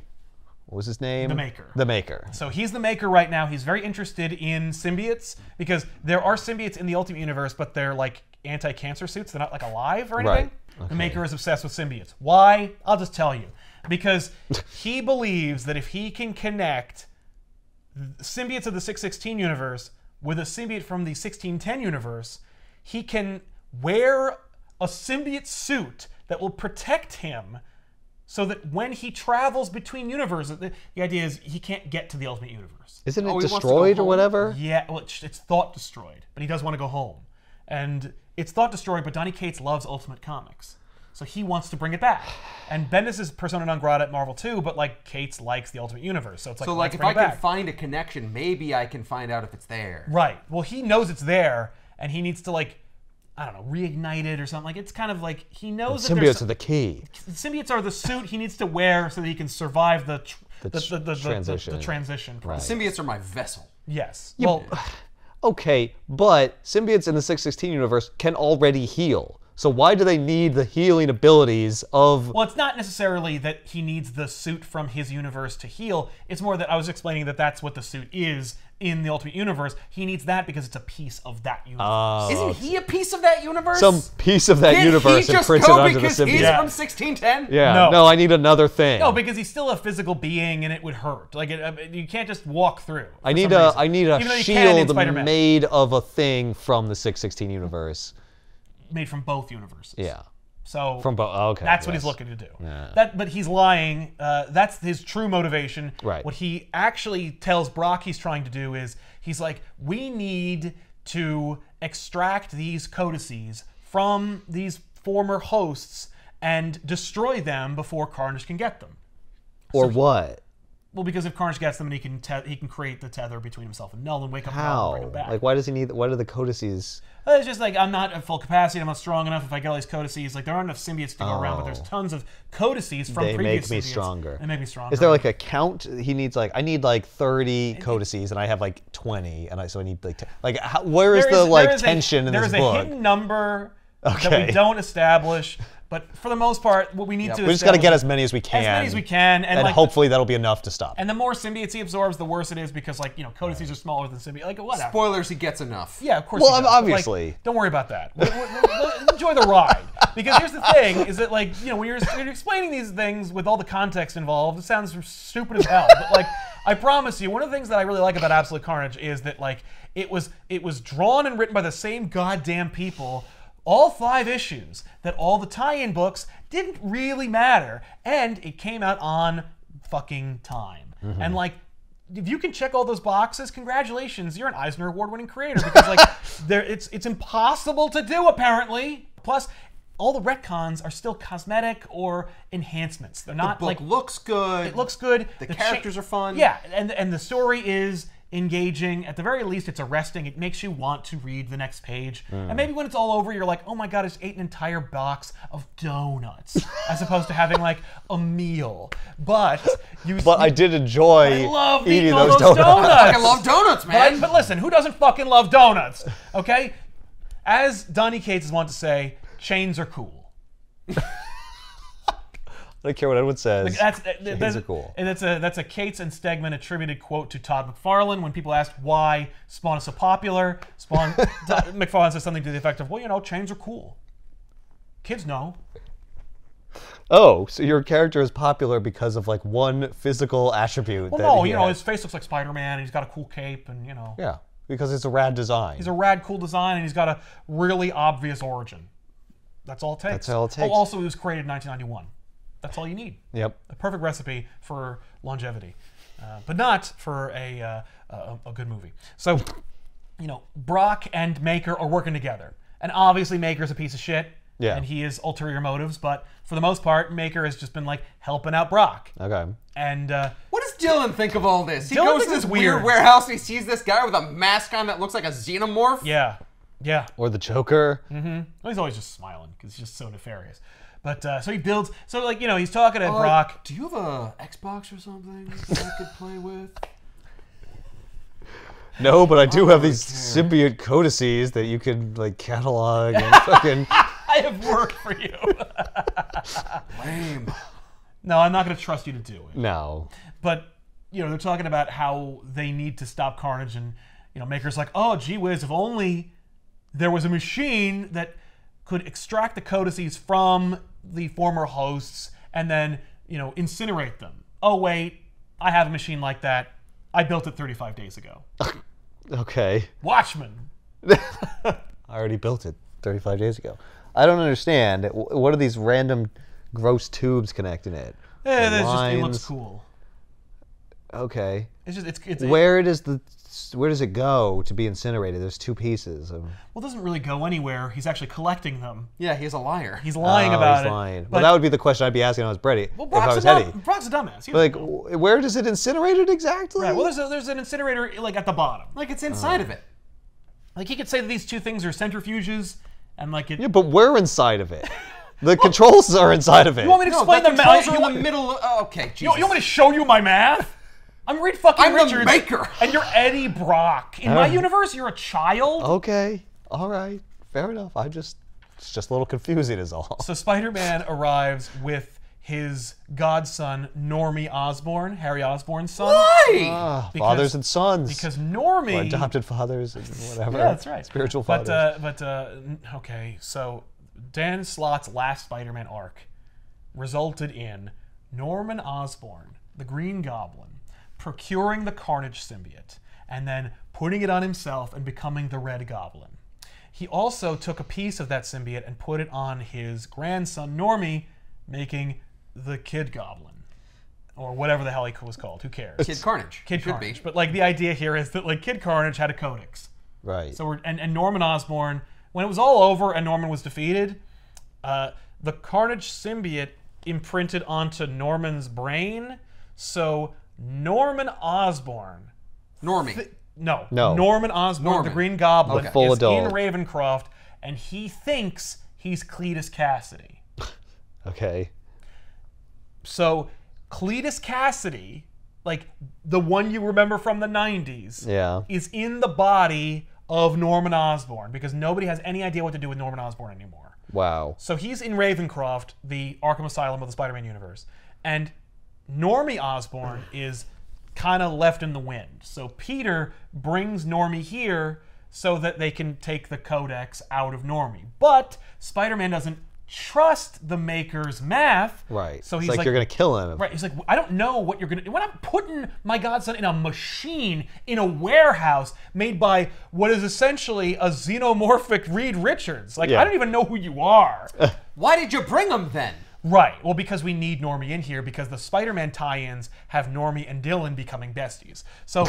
what was his name? The Maker. The Maker. So he's the maker right now. He's very interested in symbiotes because there are symbiotes in the Ultimate Universe, but they're like anti-cancer suits. They're not like alive or anything. Right. The maker is obsessed with symbiotes. Why? I'll just tell you. Because he believes that if he can connect symbiotes of the 616 universe with a symbiote from the 1610 universe, he can wear a symbiote suit that will protect him so that when he travels between universes, the, the idea is he can't get to the ultimate universe. Isn't it Oh, he wants to go destroyed or whatever? Yeah, well, it's, it's thought destroyed, but he does want to go home. And it's thought destroyed, but Donny Cates loves Ultimate Comics. So he wants to bring it back. And Bendis is persona non grata at Marvel too, but like Cates likes the Ultimate Universe. So it's like, So, like, if I can find a connection, maybe I can find out if it's there. Right. Well, he knows it's there, and he needs to like, I don't know, reignite it or something. Like it's kind of like he knows that there's Symbiotes are the key. symbiotes are the suit he needs to wear so that he can survive the tr- the, tr- the, the, the- transition. The, the transition. process. Symbiotes are my vessel. Yes. Well, Okay, but symbiotes in the 616 universe can already heal. So why do they need the healing abilities of well, it's not necessarily that he needs the suit from his universe to heal. It's more that I was explaining that that's what the suit is in the Ultimate Universe. He needs that because it's a piece of that universe. Oh, Isn't he a piece of that universe? some piece of that Did universe he and just printed go onto the because he's symbiote? Yeah. from 1610? Yeah, No. no. I need another thing. no, because he's still a physical being, and it would hurt. Like it, uh, you can't just walk through. I need some a reason. I need a Even though you can in shield made of a thing from the 616 universe. made from both universes. Yeah. So From both. Okay. That's what he's looking to do. Yeah. That, but he's lying. Uh, that's his true motivation. Right. What he actually tells Brock he's trying to do is he's like, we need to extract these codices from these former hosts and destroy them before Carnage can get them. Or what? Well, because if Carnage gets them, and he can te- he can create the tether between himself and Null and wake up Null and bring him back. Like, why does he need? What are the codices? Uh, It's just like I'm not at full capacity. I'm not strong enough. If I get all these codices, like there aren't enough symbiotes to go around, but there's Oh. tons of codices from They previous make me symbiotes. stronger. They make me stronger. Is there like a count? He needs like I need like 30 codices, and I have like 20, and I so I need like t- like how, where is There the is- like there is a- tension in this is book? a hidden number that Okay. we don't establish, but for the most part, what we need to we just got to get as many as we can. as many as we can, and, and like, hopefully that'll be enough to stop. And the more symbiotes he absorbs, the worse it is because like you know codices are smaller than symbiotes. Like whatever. Spoilers, he gets enough. Yeah, of course. Well, he does, but, like, obviously. don't worry about that. Enjoy the ride. Because here's the thing: is that like you know when you're, when you're explaining these things with all the context involved, it sounds stupid as hell. But like I promise you, one of the things that I really like about Absolute Carnage is that like it was it was drawn and written by the same goddamn people. All five issues that all the tie-in books didn't really matter, and it came out on fucking time. Mm-hmm. And like if you can check all those boxes, congratulations, you're an Eisner Award-winning creator because like there it's it's impossible to do apparently. Plus, all the retcons are still cosmetic or enhancements. They're The not book like looks good. it looks good. The cha- characters are fun. Yeah, and and the story is engaging. At the very least, it's arresting. It makes you want to read the next page. Hmm. And maybe when it's all over, you're like, oh my god, I just ate an entire box of donuts, as opposed to having like a meal. But you. but I did enjoy I love eating eating those those donuts. donuts. I love donuts, But, I- man. but listen, who doesn't fucking love donuts? Okay? as Donny Cates is wont to say, chains are cool. I don't care what anyone says. That's that- that's, are cool. and that's a that's a Cates and Stegman attributed quote to Todd McFarlane when people asked why Spawn is so popular. Spawn McFarlane says something to the effect of, "Well, you know, chains are cool. Kids know." oh, so your character is popular because of like one physical attribute. Well, that no, you know, his face looks like Spider-Man, and he's got a cool cape, and you know, Yeah, because it's a rad design. he's a rad, cool design, and he's got a really obvious origin. That's all it takes. That's all it takes. Oh, also, he was created in 1991. That's all you need. Yep. a perfect recipe for longevity, uh, but not for a, uh, a a good movie. So, you know, Brock and Maker are working together, and obviously Maker's a piece of shit. Yeah. And he has ulterior motives, but for the most part, Maker has just been like helping out Brock. Okay. And uh, What does Dylan think of all this? He Dylan goes to this weird weird. warehouse he sees this guy with a mask on that looks like a xenomorph. yeah, yeah. Or the Joker. Well, he's always just smiling because he's just so nefarious. But uh, so he builds. So like you know, he's talking to Uh, Brock. do you have a Xbox or something that I could play with? No, but I do have these God. symbiote codices that you can like catalog and fucking. I have work for you. Lame. no, I'm not going to trust you to do it. No. But you know, they're talking about how they need to stop Carnage, and you know, Maker's like, oh, gee whiz, if only there was a machine that could extract the codices from the former hosts and then you know incinerate them. Oh wait, I have a machine like that. I built it 35 days ago. Okay. Watchmen. I already built it 35 days ago. I don't understand. What are these random gross tubes connecting it? The just, it looks cool. Okay. It's just it's it's Where does the where does it go to be incinerated? There's two pieces. Of, well, it doesn't really go anywhere. He's actually collecting them. Yeah, he's a liar. He's lying Oh, about he's it. lying. But, well, that would be the question I'd be asking if I was Brady. well, if I Brock's, was a dumb- Hetty. Brock's a dumbass. He Like, doesn't know. wh- where does it incinerate it exactly? right. Well, there's a, there's an incinerator like at the bottom. like it's inside of it. Like he could say that these two things are centrifuges, and like it. yeah, but we're inside of it. The controls are inside of it. You want me to No, explain the the math? are You, in want- the middle. Of, oh, okay, Jesus. you, you want me to show you my math? I'm Reed fucking I'm the Richards. maker. And you're Eddie Brock. In my Uh. universe, you're a child. Okay. All right. Fair enough. I just it's just a little confusing is all. So Spider-Man arrives with his godson, Normie Osborn, Harry Osborn's son. Why? Ah, Because- fathers and sons. Because Normie. Or adopted fathers and whatever. Yeah, that's right. Spiritual but, fathers. Uh, but uh, okay, so Dan Slott's last Spider-Man arc resulted in Norman Osborn, the Green Goblin, procuring the Carnage symbiote and then putting it on himself and becoming the Red Goblin. He also took a piece of that symbiote and put it on his grandson Normie, making the Kid Goblin, or whatever the hell he was called. Who cares? Kid Carnage. Kid Should Carnage. be. But like the idea here is that like Kid Carnage had a codex. right. So we're, and, and Norman Osborn, when it was all over and Norman was defeated, uh, the Carnage symbiote imprinted onto Norman's brain. So Norman Osborn, Normie. no, No. Norman Osborn, Norman. the Green Goblin, Okay. Full is in. Ravencroft, and he thinks he's Cletus Kasady. okay. So Cletus Kasady, like the one you remember from the 90s, Yeah. is in the body of Norman Osborn because nobody has any idea what to do with Norman Osborn anymore. Wow. So he's in Ravencroft, the Arkham Asylum of the Spider-Man universe, and Normie Osborn is kind of left in the wind. So Peter brings Normie here so that they can take the Codex out of Normie. But Spider-Man doesn't trust the Maker's math. Right. So he's like, like, you're gonna kill him. Right. He's like, I don't know what you're gonna. When I'm putting my godson in a machine in a warehouse made by what is essentially a xenomorphic Reed Richards, like Yeah. I don't even know who you are. Why did you bring him then? Right. Well, because we need Normie in here because the Spider-Man tie-ins have Normie and Dylan becoming besties. So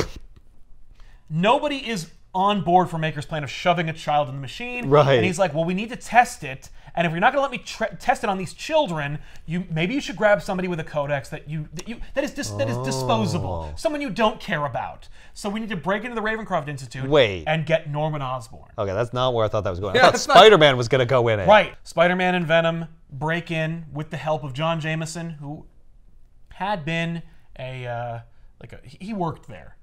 nobody is on board for Maker's plan of shoving a child in the machine. Right. And he's like, well, we need to test it. And if you're not going to let me tre- test it on these children, you maybe you should grab somebody with a codex that you that you that is dis- that is disposable, someone you don't care about. So we need to break into the Ravencroft Institute Wait. and get Norman Osborn. Okay, that's not where I thought that was going. Yeah, I thought Spider-Man was gonna go in it. Right. Spider-Man and Venom break in with the help of John Jameson, who had been a uh, like a he he worked there.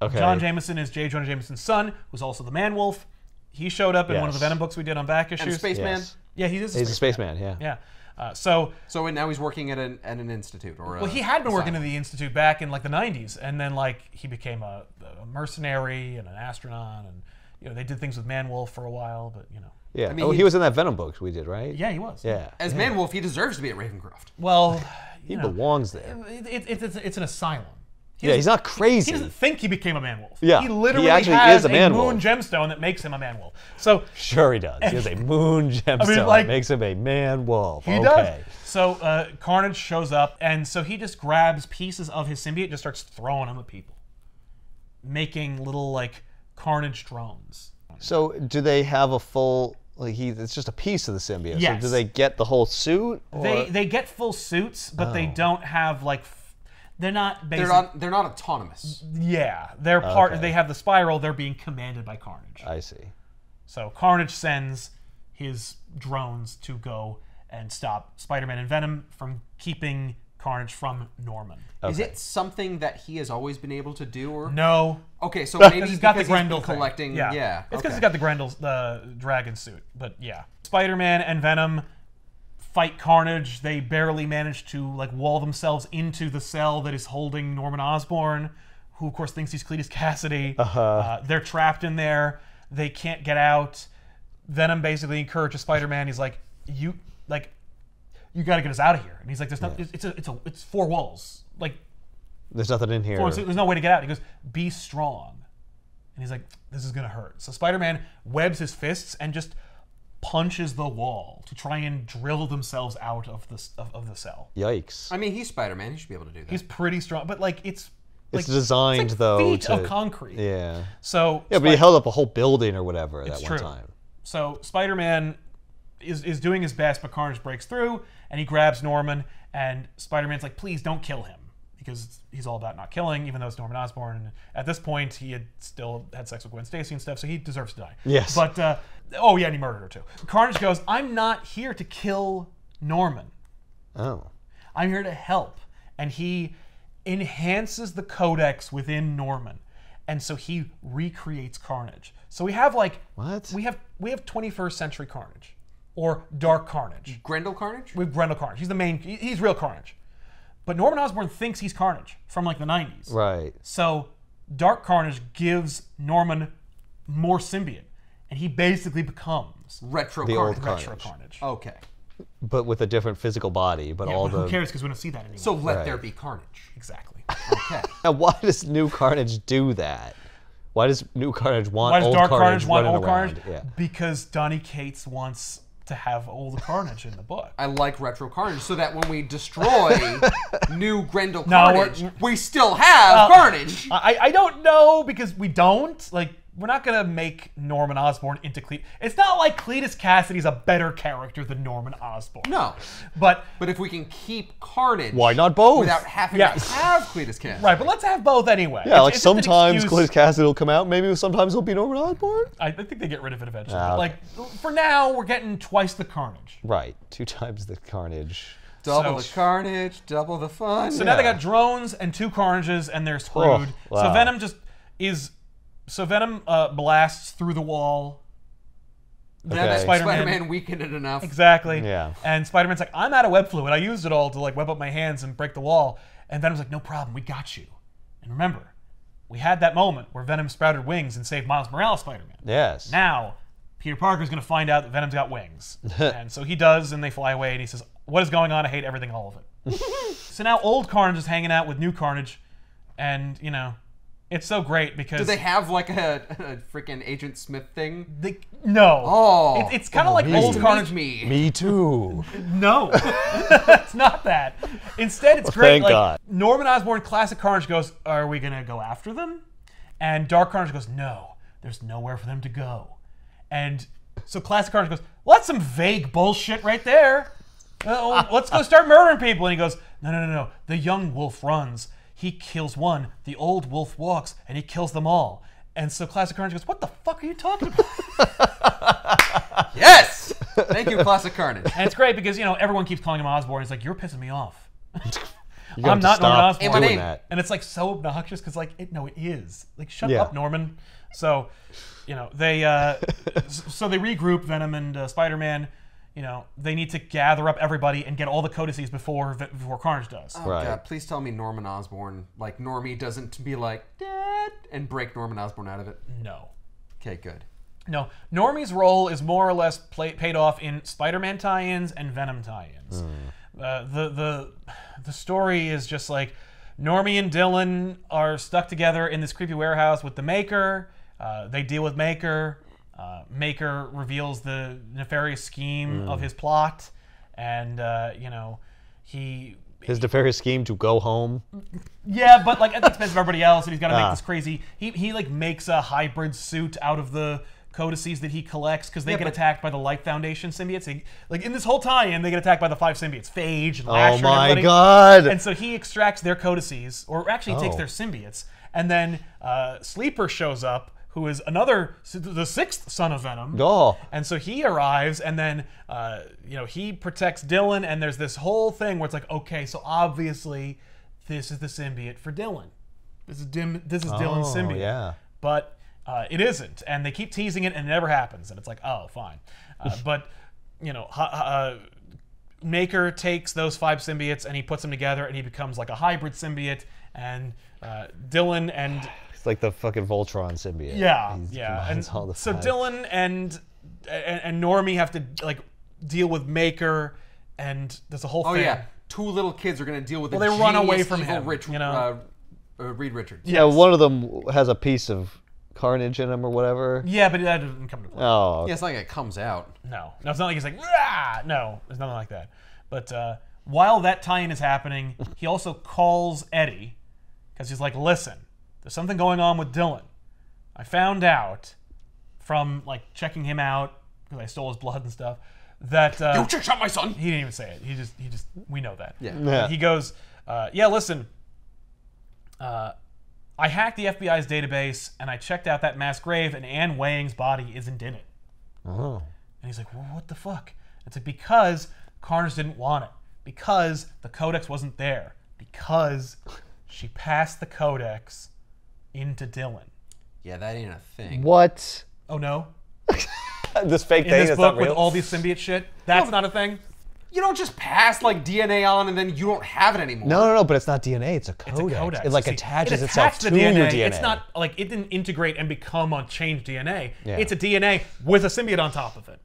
Okay. John Jameson is J. Jonah Jameson's son, who's also the Man Wolf. He showed up in one of the Venom books we did on back issues. And issues. Spaceman. Yes. Yeah, he is. A He's a spaceman. spaceman, yeah. Yeah. Uh, so So and now he's working at an at an institute or. well, he had been working at the institute back in like the '90s, and then like he became a, a mercenary and an astronaut, and you know they did things with Manwolf for a while, but you know. Yeah. mean, oh, he- he was in that Venom book we did, right? Yeah, he was. Yeah. As Manwolf, he deserves to be at Ravencroft. Well, He know, belongs there. it, it, it, it's, it's an asylum. He Yeah, he's not crazy. He doesn't think he became a man wolf. Yeah, he he literally actually has is a man moon wolf. gemstone that makes him a man wolf. So Sure, he does. He has a moon gemstone like- that makes him a man wolf. he okay. does. So uh, Carnage shows up, and so he just grabs pieces of his symbiote, and just starts throwing them at people, making little like Carnage drones. So, do they have a full? Like he, it's just a piece of the symbiote. So, Yes. do they get the whole suit? Or? They they get full suits, but they Oh. don't have like. F- They're not They're not. They're not autonomous. yeah, they're part. Okay. They have the spiral. They're being commanded by Carnage. I see. So Carnage sends his drones to go and stop Spider-Man and Venom from keeping Carnage from Norman. Is it something that he has always been able to do, or No, okay? So maybe he's got the Grendel collecting. Yeah, Yeah, It's because okay. he's got the Grendel the dragon suit. But yeah, Spider-Man and Venom fight Carnage. They barely manage to like wall themselves into the cell that is holding Norman Osborn, who of course thinks he's Cletus Kasady. Uh, they're trapped in there. They can't get out. Venom basically encourages Spider-Man. He's like, "You like, you got to get us out of here." And he's like, "There's not. It's a. It's a. It's four walls. Like, There's nothing in here. four, there's no way to get out." He goes, "Be strong." And he's like, "This is gonna hurt." So Spider-Man webs his fists and just punches the wall to try and drill themselves out of the of, of the cell. Yikes! I mean, he's Spider Man. He should be able to do that. He's pretty strong, but like it's like, it's designed it's like though feet to of concrete. Yeah. So Yeah, but he held up a whole building or whatever It's that one true. time. So Spider-Man is, is doing his best, but Carnage breaks through and he grabs Norman. And Spider-Man's like, "Please don't kill him," because he's all about not killing, even though it's Norman Osborn. And at this point, he had still had sex with Gwen Stacy and stuff, so he deserves to die. Yes. But uh, oh yeah, and he murdered her too. Carnage goes, "I'm not here to kill Norman. Oh. I'm here to help." And he enhances the codex within Norman. And so he recreates Carnage. So we have like What? we have we have 21st century Carnage or Dark Carnage. Grendel Carnage. We have Grendel Carnage. He's the main. He's real Carnage. But Norman Osborn thinks he's Carnage from like the 90s. Right. So Dark Carnage gives Norman more symbiote, and he basically becomes Retro The old Carnage. Retro Carnage. Carnage. Okay. But with a different physical body, but Yeah, all but who the. cares? Because we don't see that anymore. So let Right. there be Carnage. exactly. Okay. Now, why does New Carnage do that? Why does New Carnage want Why does old Dark Carnage, Carnage want running old around? Carnage? Yeah. Because Donny Cates wants to have old Carnage in the book. I like Retro Carnage so that when we destroy new Grendel No, we're- Carnage, we still have uh, Carnage. I, I don't know because we don't like we're not gonna make Norman Osborn into Cle. It's not like Cletus Kasady's a better character than Norman Osborn. No. but But if we can keep Carnage Why not both? without having Yes. to have Cletus Kasady. right, but let's have both anyway. Yeah, It's- like it's sometimes excuse- Cletus Kasady will come out. Maybe sometimes he'll be Norman Osborn. I, I think they get rid of it eventually. Ah, but like for now, we're getting twice the Carnage. Right, two times the Carnage. Double So- the carnage, double the fun. So now they got drones and two Carnages, and they're screwed. Oh, So. Venom just is. So Venom uh, blasts through the wall. now that Okay. Spider-Man- Spider-Man weakened it enough. Exactly. Yeah. And Spider-Man's like, I'm out of web fluid. I used it all to like web up my hands and break the wall. And Venom's like, no problem, we got you. And remember, we had that moment where Venom sprouted wings and saved Miles Morales Spider-Man. Yes. Now, Peter Parker's gonna find out that Venom's got wings. and so he does, and they fly away, and he says, What is going on? I hate everything, all of it. so now old Carnage is hanging out with new Carnage, and you know, it's so great because Do they have like a, a freaking Agent Smith thing? they- no. Oh. It- it's kind of like Nice old Carnage. me. Me too. No, it's not that. Instead, it's great. thank like God. Norman Osborn, classic Carnage goes, "Are we gonna go after them?" And Dark Carnage goes, "No, there's nowhere for them to go." And so classic Carnage goes, well, "That's some vague bullshit right there. Uh, let's go start murdering people." And he goes, "No, no, no, no. The young wolf runs. He kills one. The old wolf walks, and he kills them all." And so classic Carnage goes, "What the fuck are you talking about?" Yes! Thank you, Classic Carnage. And it's great because you know everyone keeps calling him Osborn. He's like, "You're pissing me off." You I'm not Norman stop Osborn. my doing that. And it's like so obnoxious because like it no, it is like shut Yeah. up, Norman. So, you know, they uh, so they regroup Venom and uh, Spider-Man. You know, they need to gather up everybody and get all the codices before before Carnage does. Oh Right. God, please tell me Norman Osborn, like Normie, doesn't be like Dad and break Norman Osborn out of it. No. Okay, good. No, Normie's role is more or less play, paid off in Spider-Man tie-ins and Venom tie-ins. Uh, the the the story is just like Normie and Dylan are stuck together in this creepy warehouse with the Maker. Uh, they deal with Maker. Uh, Maker reveals the nefarious scheme of his plot, and uh, you know he His nefarious scheme to go home. yeah, but like at the expense of everybody else, and he's got to make Ah. this crazy. He he like makes a hybrid suit out of the codices that he collects because they Yeah, get but- attacked by the Life Foundation symbiotes. He- like in this whole tie-in, they get attacked by the five symbiotes, Phage and Oh Lasher. and my everybody. god. And so he extracts their codices, or actually he takes Oh. their symbiotes, and then uh, Sleeper shows up, who is another the sixth son of Venom. oh. And so he arrives, and then uh, you know he protects Dylan, and there's this whole thing where it's like, okay, so obviously this is the symbiote for Dylan. This is Dim. This is Dylan's Oh, symbiote. yeah. But uh, it isn't, and they keep teasing it, and it never happens. And it's like, oh, fine. Uh, but you know, ha- ha- uh, Maker takes those five symbiotes and he puts them together, and he becomes like a hybrid symbiote. And uh, Dylan and like the fucking Voltron symbiote. yeah, He yeah. And all the so five. Dylan and, and and Normie have to like deal with Maker, and there's a whole Oh thing. yeah, two little kids are gonna deal with. Well, the they run away from him, Rich, you know? uh, uh, Reed Richards. Yeah, one of them has a piece of carnage in him or whatever. Yeah, but that doesn't come to play. Oh. Yeah, it's not like it comes out. No, no, it's not like he's like, Rah! no, there's nothing like that. But uh, while that tie-in is happening, he also calls Eddie because he's like, listen, there's something going on with Dylan. I found out from like checking him out because I stole his blood and stuff that uh, Don't you shot my son? he didn't even say it. He just he just we know that. Yeah. Yeah. He goes, uh, yeah, listen. Uh, I hacked the FBI's database and I checked out that mass grave and Anne Weying's body isn't in it. Oh. And he's like, well, what the fuck? It's like because Carnes didn't want it. Because the codex wasn't there. Because she passed the codex into Dylan. Yeah, that ain't a thing. What? Oh no. this fake In thing this is book not real. with all these symbiote shit, that's not a thing. You don't just pass like DNA on and then you don't have it anymore. no, no, no, but it's not DNA. It's a It's a codex. It like See, attaches it itself attached to DNA. your DNA. It's not like it didn't integrate and become a changed DNA. Yeah. It's a DNA with a symbiote on top of it.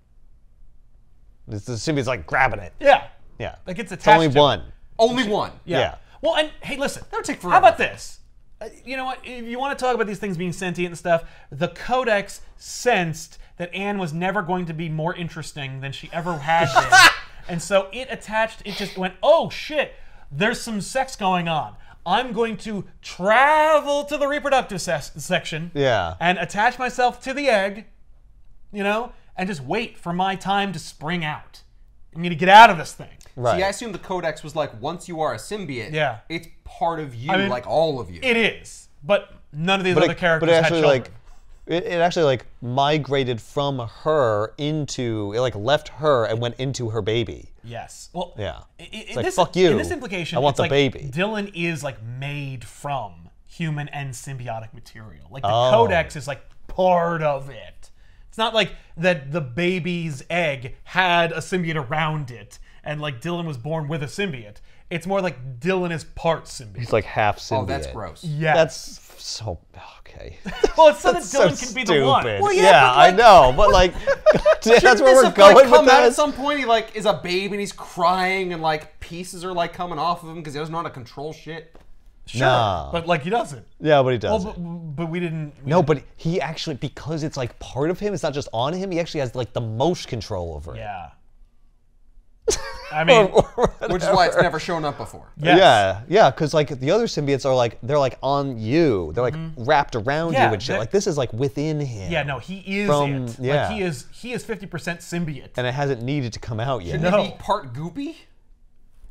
It's the symbiote's like grabbing it. Yeah. Yeah. Like it's It's attached. only to it. one. Only one. Yeah. Yeah. Well, and hey, listen. That would take How forever. about this? Uh, You know what? If you want to talk about these things being sentient and stuff, the Codex sensed that Anne was never going to be more interesting than she ever had been, and so it attached. It just went, "Oh shit! There's some sex going on. I'm going to travel to the reproductive ses- section, Yeah. and attach myself to the egg, you know, and just wait for my time to spring out. I'm gonna get out of this thing." Right. See, I assume the codex was like once you are a symbiote, Yeah. it's part of you, I mean, like all of you. It is, but none of these but other it, characters but it had actually children. like it, it actually like migrated from her into it like left her and went into her baby. yes. Well, Yeah. i- i- in like, this, fuck you. In this implication, I want it's the like baby. Dylan is like made from human and symbiotic material. Like the Oh. codex is like part of it. It's not like that the baby's egg had a symbiote around it and like Dylan was born with a symbiote. It's more like Dylan is part symbiote. He's like half symbiote. oh, that's gross. Yeah. That's so okay. well, it's so that That's so Dylan can be the one. Well, yeah, yeah, but, I know, but like that's where Shouldn't we're have, going like, come with out at some point. He like is a babe and he's crying and like pieces are like coming off of him because he doesn't know how to control shit. Sure, Nah. but like he doesn't. Yeah, but he Well, does. but, but we didn't. we no, didn't- but he actually because it's like part of him. It's not just on him. He actually has like the most control over it. Yeah. I mean, Which is why it's never shown up before. yes. Yeah, yeah, because like the other symbiotes are like they're like on you. They're like wrapped around Yeah, you and shit. Like this is like within him. Yeah, no, he is From- it. yeah. Like he is he is 50% symbiote. and it hasn't needed to come out yet. Shouldn't No. he be part goopy?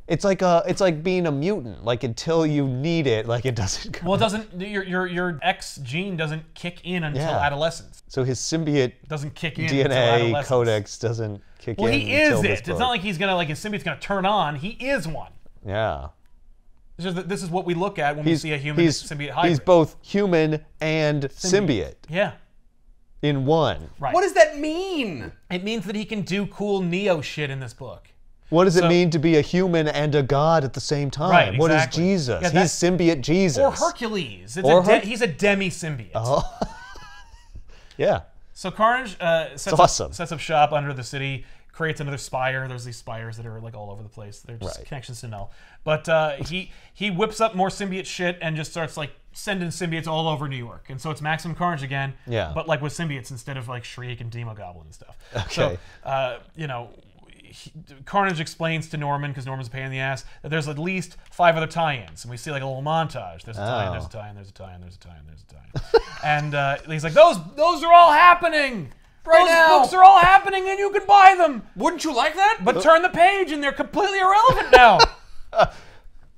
It's like uh it's like being a mutant. Like until you need it, like it doesn't come. well, it doesn't your your your X gene doesn't kick in until Yeah. adolescence. so his symbiote doesn't kick in DNA adolescence. codex doesn't kick Well, in. he is it. It's not like he's gonna like his symbiote's gonna turn on. He is one. yeah. It's just that this is what we look at when He's we see a human he's, symbiote hybrid. he's both human and symbiote. Yeah. in one. Right. What does that mean? It means that he can do cool Neo shit in this book. What does it mean to be a human and a god at the same time? Right, exactly. What is. Jesus? Yeah, He's that- symbiote Jesus. Or Hercules. It's Or a de- Herc- he's a demi symbiote. Oh. yeah. So Carnage uh, sets, awesome. up, sets up shop under the city, creates another spire. There's these spires that are like all over the place. They're just Right. connections to Null. But uh, he he whips up more symbiote shit and just starts like sending symbiotes all over New York. And so it's Maximum Carnage again. Yeah. But like with symbiotes instead of like Shriek and Demo Goblin and stuff. Okay. So uh, you know. He, Carnage explains to Norman because Norman's a pain in the ass that there's at least five other tie-ins, and we see like a little montage. There's a tie-in, Oh. there's a tie-in, there's a tie-in, there's a tie-in, there's a tie-in, and uh, he's like, "Those, those are all happening. Right Those now." books are all happening, and you can buy them. Wouldn't you like that? But turn the page, and they're completely irrelevant now."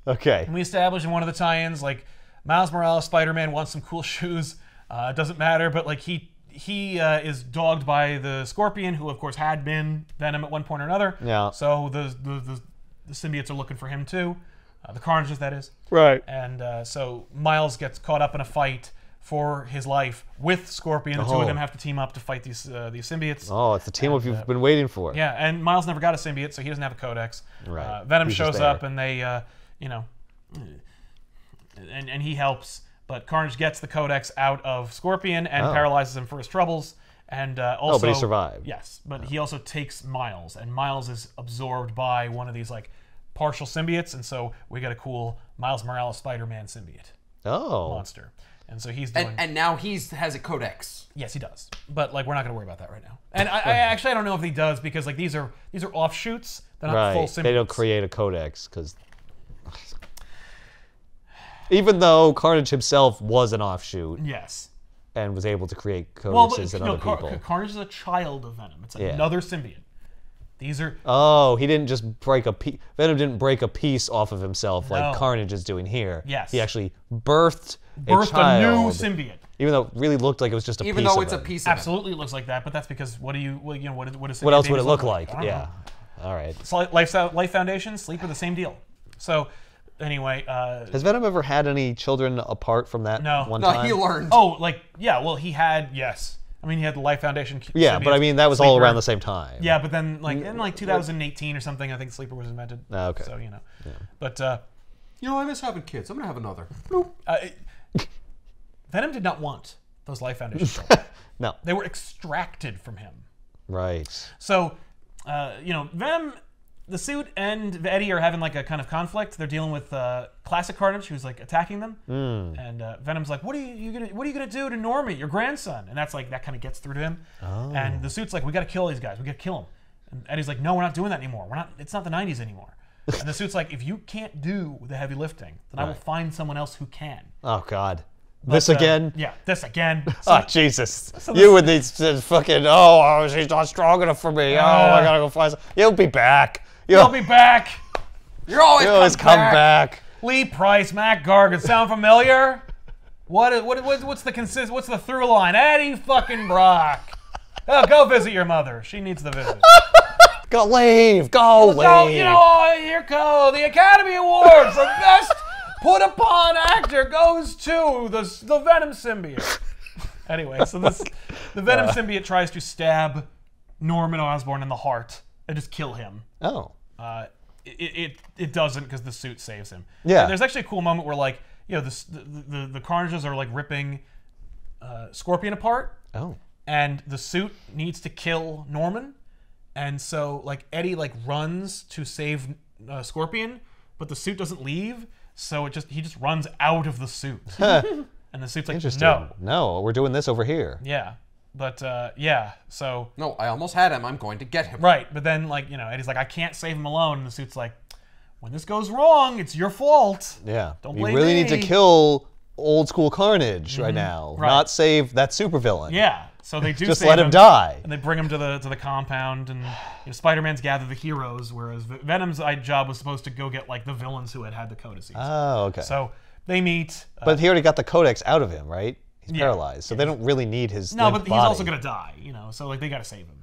Okay. And we establish in one of the tie-ins like Miles Morales, Spider-Man wants some cool shoes. Uh, it doesn't matter, but like he he uh, is dogged by the Scorpion, who of course had been Venom at one point or another. Yeah. So the the, the, the symbiotes are looking for him too, uh, the Carnages that is. Right. And uh, so Miles gets caught up in a fight for his life with Scorpion. The two of them have to team up to fight these uh, these symbiotes. Oh, it's the team up you've uh, been waiting for. Yeah, and Miles never got a symbiote, so he doesn't have a codex. Right. Uh, Venom He's shows up, and they, uh, you know, and, and he helps. But Carnage gets the codex out of Scorpion and Oh. paralyzes him for his troubles. And uh, also, Oh, but he survived. Yes, but he also takes Miles, and Miles is absorbed by one of these like partial symbiotes, and so we get a cool Miles Morales Spider-Man symbiote Oh. monster. And so he's doing. and, and now he's has a codex. Yes, he does. But like, we're not going to worry about that right now. And I, I actually I don't know if he does because like these are these are offshoots. They're not full Right. symbiotes. They don't create a codex because. Even though Carnage himself was an offshoot Yes. and was able to create Well, codexes but in no, other Car- people. Carnage is a child of Venom. It's Yeah. another symbiote. These are Oh, he didn't just break a piece. Venom didn't break a piece off of himself like Carnage is doing here. Yes. He actually birthed, birthed a, a, new child, symbiote. even though it really looked like it was just a Even piece Even though of it's a him. piece of it. Absolutely looks like that, but that's because what do you well, you know what is what is What symbiote else would it babies look like? I don't Yeah. know. All right. So Life, Life Foundation, Sleep are the same deal. So anyway, uh, Has Venom ever had any children apart from that No. one No, time? he learned. oh like yeah, well he had yes. I mean he had the Life Foundation. yeah, but I mean that was all Sleeper. around the same time. Yeah, but then like in like 2018 or something, I think Sleeper was invented. Ah, okay. So you know, but uh, You know, I miss having kids. I'm gonna have another. uh, it- Venom did not want those Life Foundation children. No. they were extracted from him. Right. So, uh, you know, Venom, the suit, and Eddie are having like a kind of conflict. They're dealing with uh, Classic Carnage, who's like attacking them, Hmm. and uh, Venom's like, "What are you, you gonna What are you gonna do to Normie, your grandson?" And that's like that kind of gets through to him. Oh. And the suit's like, "We got to kill these guys. We got to kill them." And Eddie's like, "No, we're not doing that anymore. We're not. It's not the '90s anymore." and the suit's like, "If you can't do the heavy lifting, then I will find someone else who can." Oh God. This But, uh, again? yeah, this again. So- Oh Jesus! you and these uh, fucking oh, oh, she's not strong enough for me. Oh, I Uh, gotta go find. Some. You'll be back. You'll, be back. You're always, always come back. Lee Price, Mac Gargan, sound familiar? What, is- what, what what's the consist? What's the through line? Eddie fucking Brock. Oh, go visit your mother. She needs the visit. Go leave. Go leave. So you know, here go the Academy Awards. The best put upon actor goes to the the Venom symbiote. Anyway, so this the Venom uh. symbiote tries to stab Norman Osborn in the heart and just kill him. oh. Uh, it, it, it doesn't because the suit saves him. Yeah. There's actually a cool moment where like you know the the the, the Carnages are like ripping uh, Scorpion apart, Oh. and the suit needs to kill Norman, and so like Eddie like runs to save uh, Scorpion, but the suit doesn't leave, so it just he just runs out of the suit, and the suit's like Interesting. no, No, we're doing this over here. yeah, but uh, yeah, so No, I almost had him. I'm going to get him. Right, but then like you know, Eddie's like, I can't save him alone, and the suit's like, when this goes wrong, it's your fault. Yeah. Don't you blame really need to kill old school Carnage right now, Mm-hmm. Right. not save that supervillain. Yeah, so they do Just save let him die. and they bring him to the to the compound, and you know, Spider-Man's gather the heroes, whereas Venom's uh, job was supposed to go get like the villains who had had the codices. Oh, okay. so they meet. Uh, but he already got the codex out of him, right? He's Yeah. paralyzed, so they don't really need his. no, limp but he's also gonna die, you know. So like they gotta save him.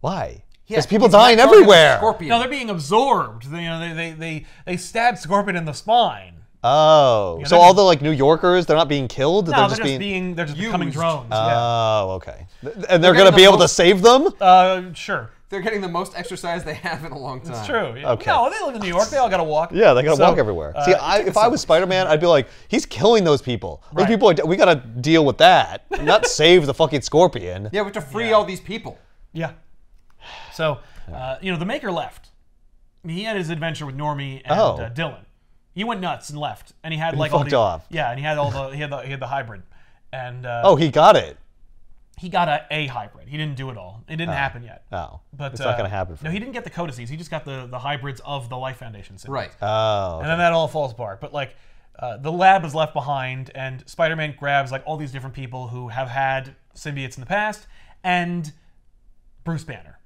Why? Yeah, There's people dying everywhere. Scorpion. No, they're being absorbed. They, you know, they they they they stabbed Scorpion in the spine. Oh, Yeah, so all the like New Yorkers, they're not being killed. No, they're they're just just being. being, they're just becoming used. drones. yeah. Oh, okay. And they're, getting gonna the be able to save them. Uh, sure. They're getting the most exercise they have in a long time. It's true. Yeah. Okay. No, they live in New York. They all got to walk. Yeah, they gotta So, walk everywhere. uh, See, I, if I was. Spider-Man, I'd be like, he's killing those people. Those Right. people, are, we gotta deal with that, not save the fucking Scorpion. Yeah, we have to free Yeah. all these people. Yeah. So, uh, you know, the Maker left. He had his adventure with Normie and Oh. uh, Dylan. He went nuts and left, and he had he like all fucked the off. yeah, and he had all the he had the he had the hybrid, and uh, Oh, he got it. He got a, a hybrid. He didn't do it all. It didn't happen yet. Oh, But it's uh, not gonna happen. For No, him. he didn't get the codices. He just got the the hybrids of the Life Foundation. symbiotes. Right. Oh, And then that all falls apart. But like, uh, the lab is left behind, and Spider-Man grabs like all these different people who have had symbiotes in the past, and Bruce Banner,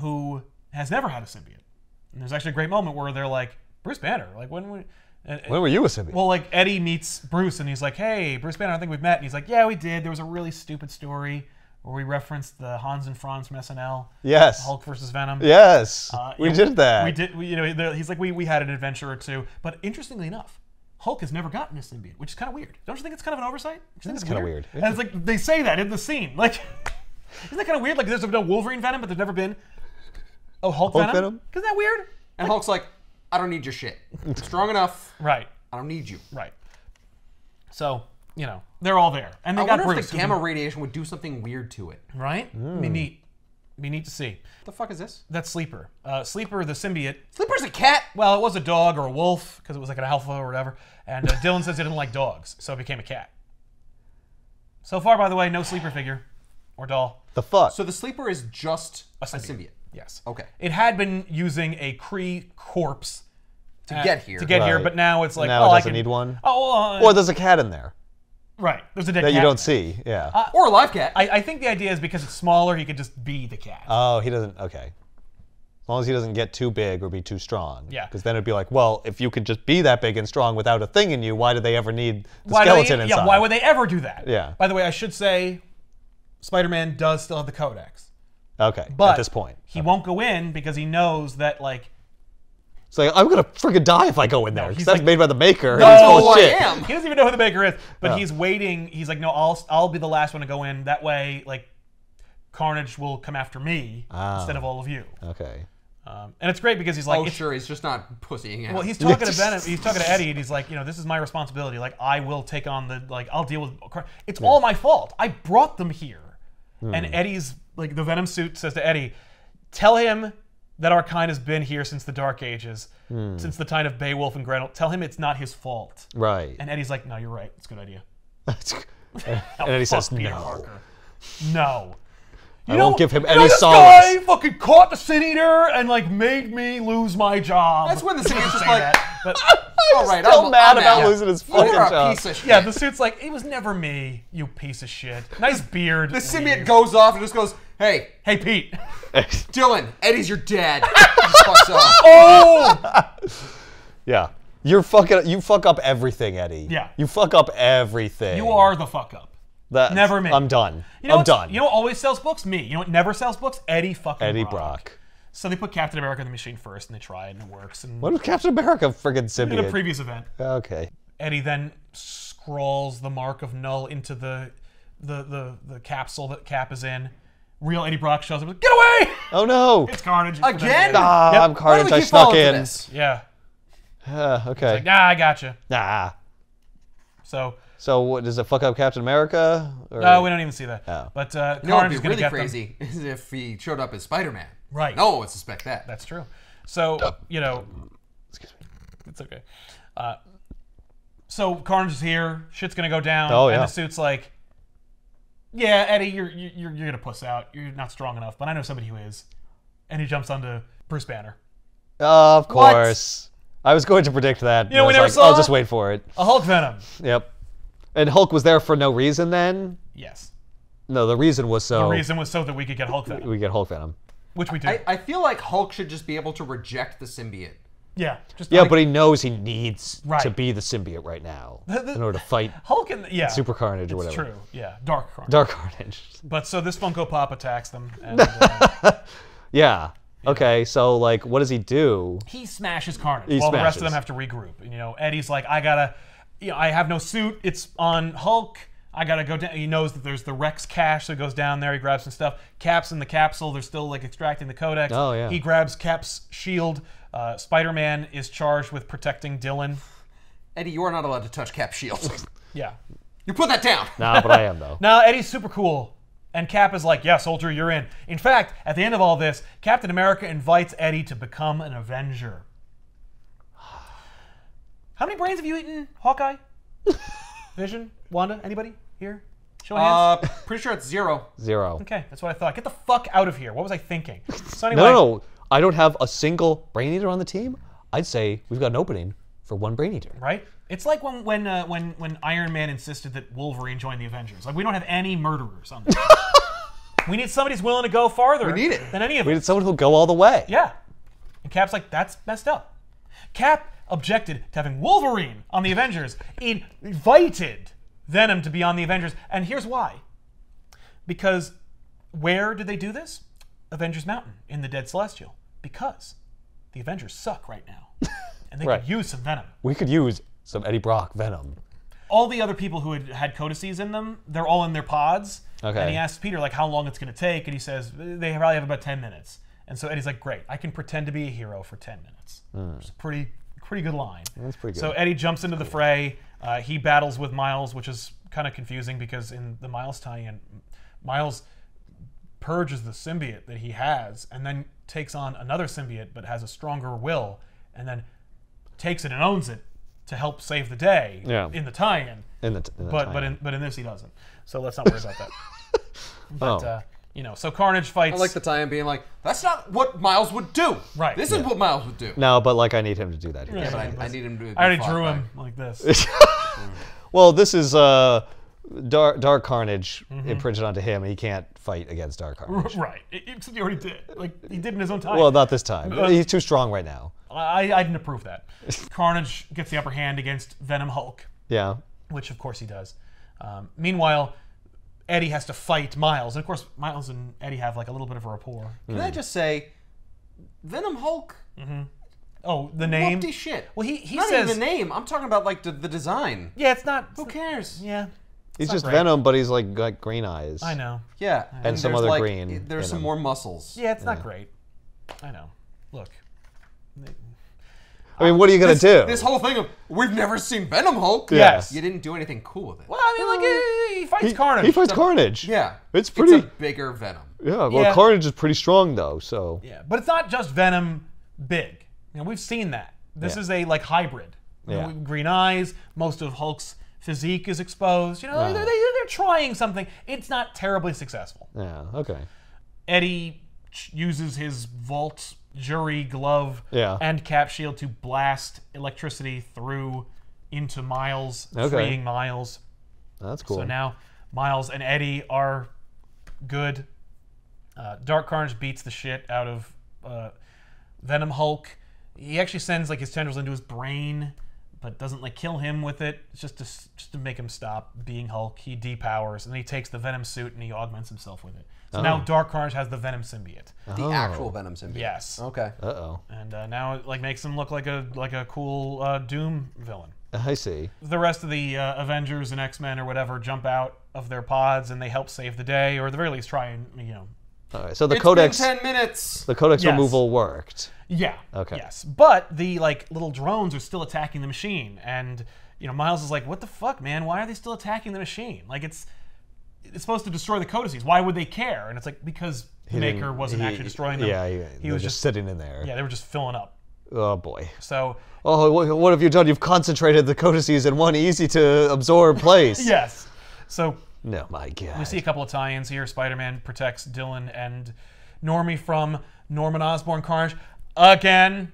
who has never had a symbiote. And there's actually a great moment where they're like, Bruce Banner, like when we. And, when were you a symbiote? well, like Eddie meets Bruce, and he's like, "Hey, Bruce Banner, I think we've met." And he's like, "Yeah, we did. There was a really stupid story where we referenced the Hans and Franz from SNL, yes. Hulk versus Venom. Yes. Uh, we know, did that. We did. We, you know, he's like, we, we had an adventure or two. But interestingly enough, Hulk has never gotten a symbiote, which is kind of weird. Don't you think it's kind of an oversight? Don't think It's it's kinda weird. And it's like they say that in the scene. Like, isn't that kind of weird? Like, there's no Wolverine venom, but there's never been oh Hulk, Hulk venom. venom? Isn't that weird? And Hulk's like, I don't need your shit. I'm strong enough. Right. I don't need you. Right. So you know they're all there, and they I got wonder Bruce. if the gamma radiation would do something weird to it. right? Be neat. Be neat to see. What the fuck is this? That's Sleeper. Uh, Sleeper, the symbiote. Sleeper's a cat. Well, it was a dog or a wolf because it was like an alpha or whatever. And uh, Dylan says he didn't like dogs, so it became a cat. So far, by the way, no sleeper figure or doll. the fuck. So the sleeper is just a symbiote. symbiote. Yes. Okay. It had been using a Kree corpse To uh, get here. To get here, but now it's like Now oh, it I doesn't can, need one? Oh, uh, or there's a cat in there right. There's a dead that you don't see. Yeah. Uh, or a live cat. I, I think the idea is because it's smaller, he could just be the cat. oh, he doesn't. Okay. As long as he doesn't get too big or be too strong. Yeah. Because then it'd be like, well, if you could just be that big and strong without a thing in you, why do they ever need the why skeleton they, inside? Yeah, why would they ever do that? Yeah. By the way, I should say, Spider-Man does still have the Codex, Okay. but at this point, he won't go in because he knows that like it's like I'm gonna freaking die if I go in there he's because that's like- made by the maker. No, and it's Oh, full of I shit. am. he doesn't even know who the maker is, but he's waiting. He's like, no, I'll I'll be the last one to go in. That way, like, Carnage will come after me Ah. instead of all of you. Okay. Um, and it's great because he's like, oh, sure. He's just not pussying out. well, he's talking to Venom. He's talking to Eddie, and he's like, you know, this is my responsibility. Like, I will take on the like, I'll deal with. Car- It's all my fault. I brought them here. Hmm. And Eddie's like, the Venom suit says to Eddie, tell him that our kind has been here since the Dark Ages, Hmm. since the time of Beowulf and Grendel. Tell him it's not his fault. Right. And Eddie's like, no, you're right. It's a good idea. and then he says Peter no. Parker. No. You I won't give him any you any know this solace. guy fucking caught the sin eater and like made me lose my job. That's when the He suit's didn't just like, that, but all right, Still I'm, mad I'm about out. losing his fucking You're a job. piece of shit. yeah, the suit's like, it was never me, you piece of shit. Nice beard. The symbiote leave. goes off and just goes, "Hey, Hey Pete. Dylan, Eddie's your dad." Just fucks off. Oh, yeah. You're fucking. You fuck up everything, Eddie. Yeah. You fuck up everything. you are the fuck up. That's- never me. I'm done. You know I'm done. You know what always sells books? Me. You know what never sells books? Eddie fucking Eddie Brock. Brock. So they put Captain America in the machine first, and they try it, and it works. And What was Captain America friggin' in a previous event, okay. Eddie then scrawls the mark of null into the the the, the capsule that Cap is in. Real Eddie Brock shows up. Get away! Oh no. It's Carnage. Again? Ah, Yep. I'm Why Carnage. I keep snuck in. this? Yeah. Ah, okay. Like, nah, I gotcha. nah. So So what does it fuck up Captain America? Or, uh, we don't even see that. Oh. But uh, You know, Carnage it'd is be gonna really get them. crazy is if he showed up as Spider-Man. Right. No I would suspect that. That's true. So you know, excuse me. it's okay. Uh, so Carnage is here. Shit's gonna go down. Oh, yeah. And the suit's like, yeah, Eddie, you're you're you're gonna puss out. You're not strong enough. But I know somebody who is. And he jumps onto Bruce Banner. Of course. I was going to predict that. You know, we never like, saw I'll just wait for it. A Hulk Venom. Yep. And Hulk was there for no reason then? Yes. No, the reason was so The reason was so that we could get Hulk Venom, we get Hulk Venom. which we do. I, I feel like Hulk should just be able to reject the symbiote. Yeah. Just Yeah, like, but he knows he needs Right. to be the symbiote right now in order to fight Hulk and yeah. Super Carnage or It's whatever. true. Yeah. Dark Carnage. Dark Carnage. But so this Funko Pop attacks them, and uh, Yeah. Okay, so like, what does he do? he smashes Carnage He while the rest of them have to regroup. And, you know, Eddie's like, I gotta, you know, I have no suit. It's on Hulk. I gotta go down. He knows that there's the Rex cache, so he goes down there. He grabs some stuff. Cap's in the capsule. They're still like extracting the codex. Oh, yeah. He grabs Cap's shield. Uh, Spider-Man is charged with protecting Dylan. Eddie, you are not allowed to touch Cap shield. Yeah. you put that down. Nah, but I am though. Now Eddie's super cool, and Cap is like, "Yeah, soldier, you're in." In fact, at the end of all this, Captain America invites Eddie to become an Avenger. How many brains have you eaten, Hawkeye? Vision, Wanda, anybody here? Show of hands. Uh, pretty sure it's zero. Zero. okay, that's what I thought. Get the fuck out of here. What was I thinking? So anyway, No, no, no. I don't have a single brain eater on the team. I'd say we've got an opening for one brain eater. right? It's like when when uh, when when Iron Man insisted that Wolverine join the Avengers. Like we don't have any murderers on the team. we need somebody who's willing to go farther need it. than any of We us. need someone who'll go all the way. Yeah. And Cap's like, that's messed up. Cap objected to having Wolverine on the Avengers, invited Venom to be on the Avengers. And here's why. Because where did they do this? Avengers Mountain in the Dead Celestial. Because the Avengers suck right now. And they Right. could use some Venom. We could use some Eddie Brock Venom. all the other people who had had codices in them, they're all in their pods. Okay. And he asks Peter like how long it's going to take, and he says they probably have about ten minutes. And so Eddie's like, "Great, I can pretend to be a hero for ten minutes." It's a pretty pretty good line. Hmm. That's pretty good. So. Eddie jumps into the fray. Uh, he battles with Miles, which is kind of confusing because in the Miles tie-in, Miles purges the symbiote that he has, and then takes on another symbiote, but has a stronger will, and then takes it and owns it to help save the day Yeah. in the tie-in. In the, in the But time. but in but in this he doesn't. So let's not worry about that. But Oh. uh, you know, so Carnage fights. I like the tie-in being like, that's not what Miles would do. Right. This is what Miles would do. no, but like I need him to do that. here. Yeah, but I, I need him to. I already drew by- him like this. Well, this is uh, Dark, Dark Carnage Mm-hmm. imprinted onto him, and he can't fight against Dark Carnage. right. It, it's- he already did. Like he did in his own time. well, not this time. Uh, He's too strong right now. I I didn't approve that. Carnage gets the upper hand against Venom Hulk, Yeah. which of course he does. Um, meanwhile, Eddie has to fight Miles, and of course Miles and Eddie have like a little bit of a rapport. Can I just say, Venom Hulk? Oh, the name. Whoopty shit. Well, he he Not says. even the name. I'm talking about like the, the design. yeah, it's not. Who cares? Yeah. He's just great. Venom, but he's like got green eyes. I know. Yeah. And, some other like, green There's in some him. more muscles. Yeah, it's not great. I know. Look. I mean, what are you gonna This, do? this whole thing of we've never seen Venom Hulk. Yes. You didn't do anything cool with it. Well, I mean, like he, he fights he, Carnage. he fights Carnage. Yeah. It's pretty. It's a bigger Venom. yeah. Well, Yeah. Carnage is pretty strong though. So. Yeah, but it's not just Venom big. You know, we've seen that. This Yeah. is a like hybrid. You know, Yeah. green eyes. Most of Hulk's physique is exposed. You know, Right. they're, they're trying something. It's not terribly successful. Yeah. Okay. Eddie uses his Vault Jury glove Yeah. and cap shield to blast electricity through into Miles, Okay. freeing Miles. That's cool. So now Miles and Eddie are good. Uh, Dark Carnage beats the shit out of uh, Venom Hulk. He actually sends like his tendrils into his brain, but doesn't like kill him with it. It's just to just to make him stop being Hulk. He depowers and then he takes the Venom suit and he augments himself with it. So now Dark Carnage has the Venom symbiote. The Oh. actual Venom symbiote. Yes, Okay. Uh oh. and uh, now it like makes him look like a like a cool uh, Doom villain I see. the rest of the uh, Avengers and X Men or whatever jump out of their pods and they help save the day, or at the very least try and you know, All right. So the It's codex, been ten minutes. the codex Yes. removal worked. Yeah, Okay. yes. But the like little drones are still attacking the machine, and you know Miles is like, "What the fuck, man? Why are they still attacking the machine? Like it's it's supposed to destroy the codices. Why would they care?" And it's like because the Maker wasn't he- actually destroying them. Yeah. He, he was just just sitting in there. yeah, they were just filling up. Oh boy. So Oh, what, what have you done? You've concentrated the codices in one easy to absorb place. yes, so No, my God. We see a couple of tie-ins here. Spider-Man protects Dylan and Normie from Norman Osborn Carnage again.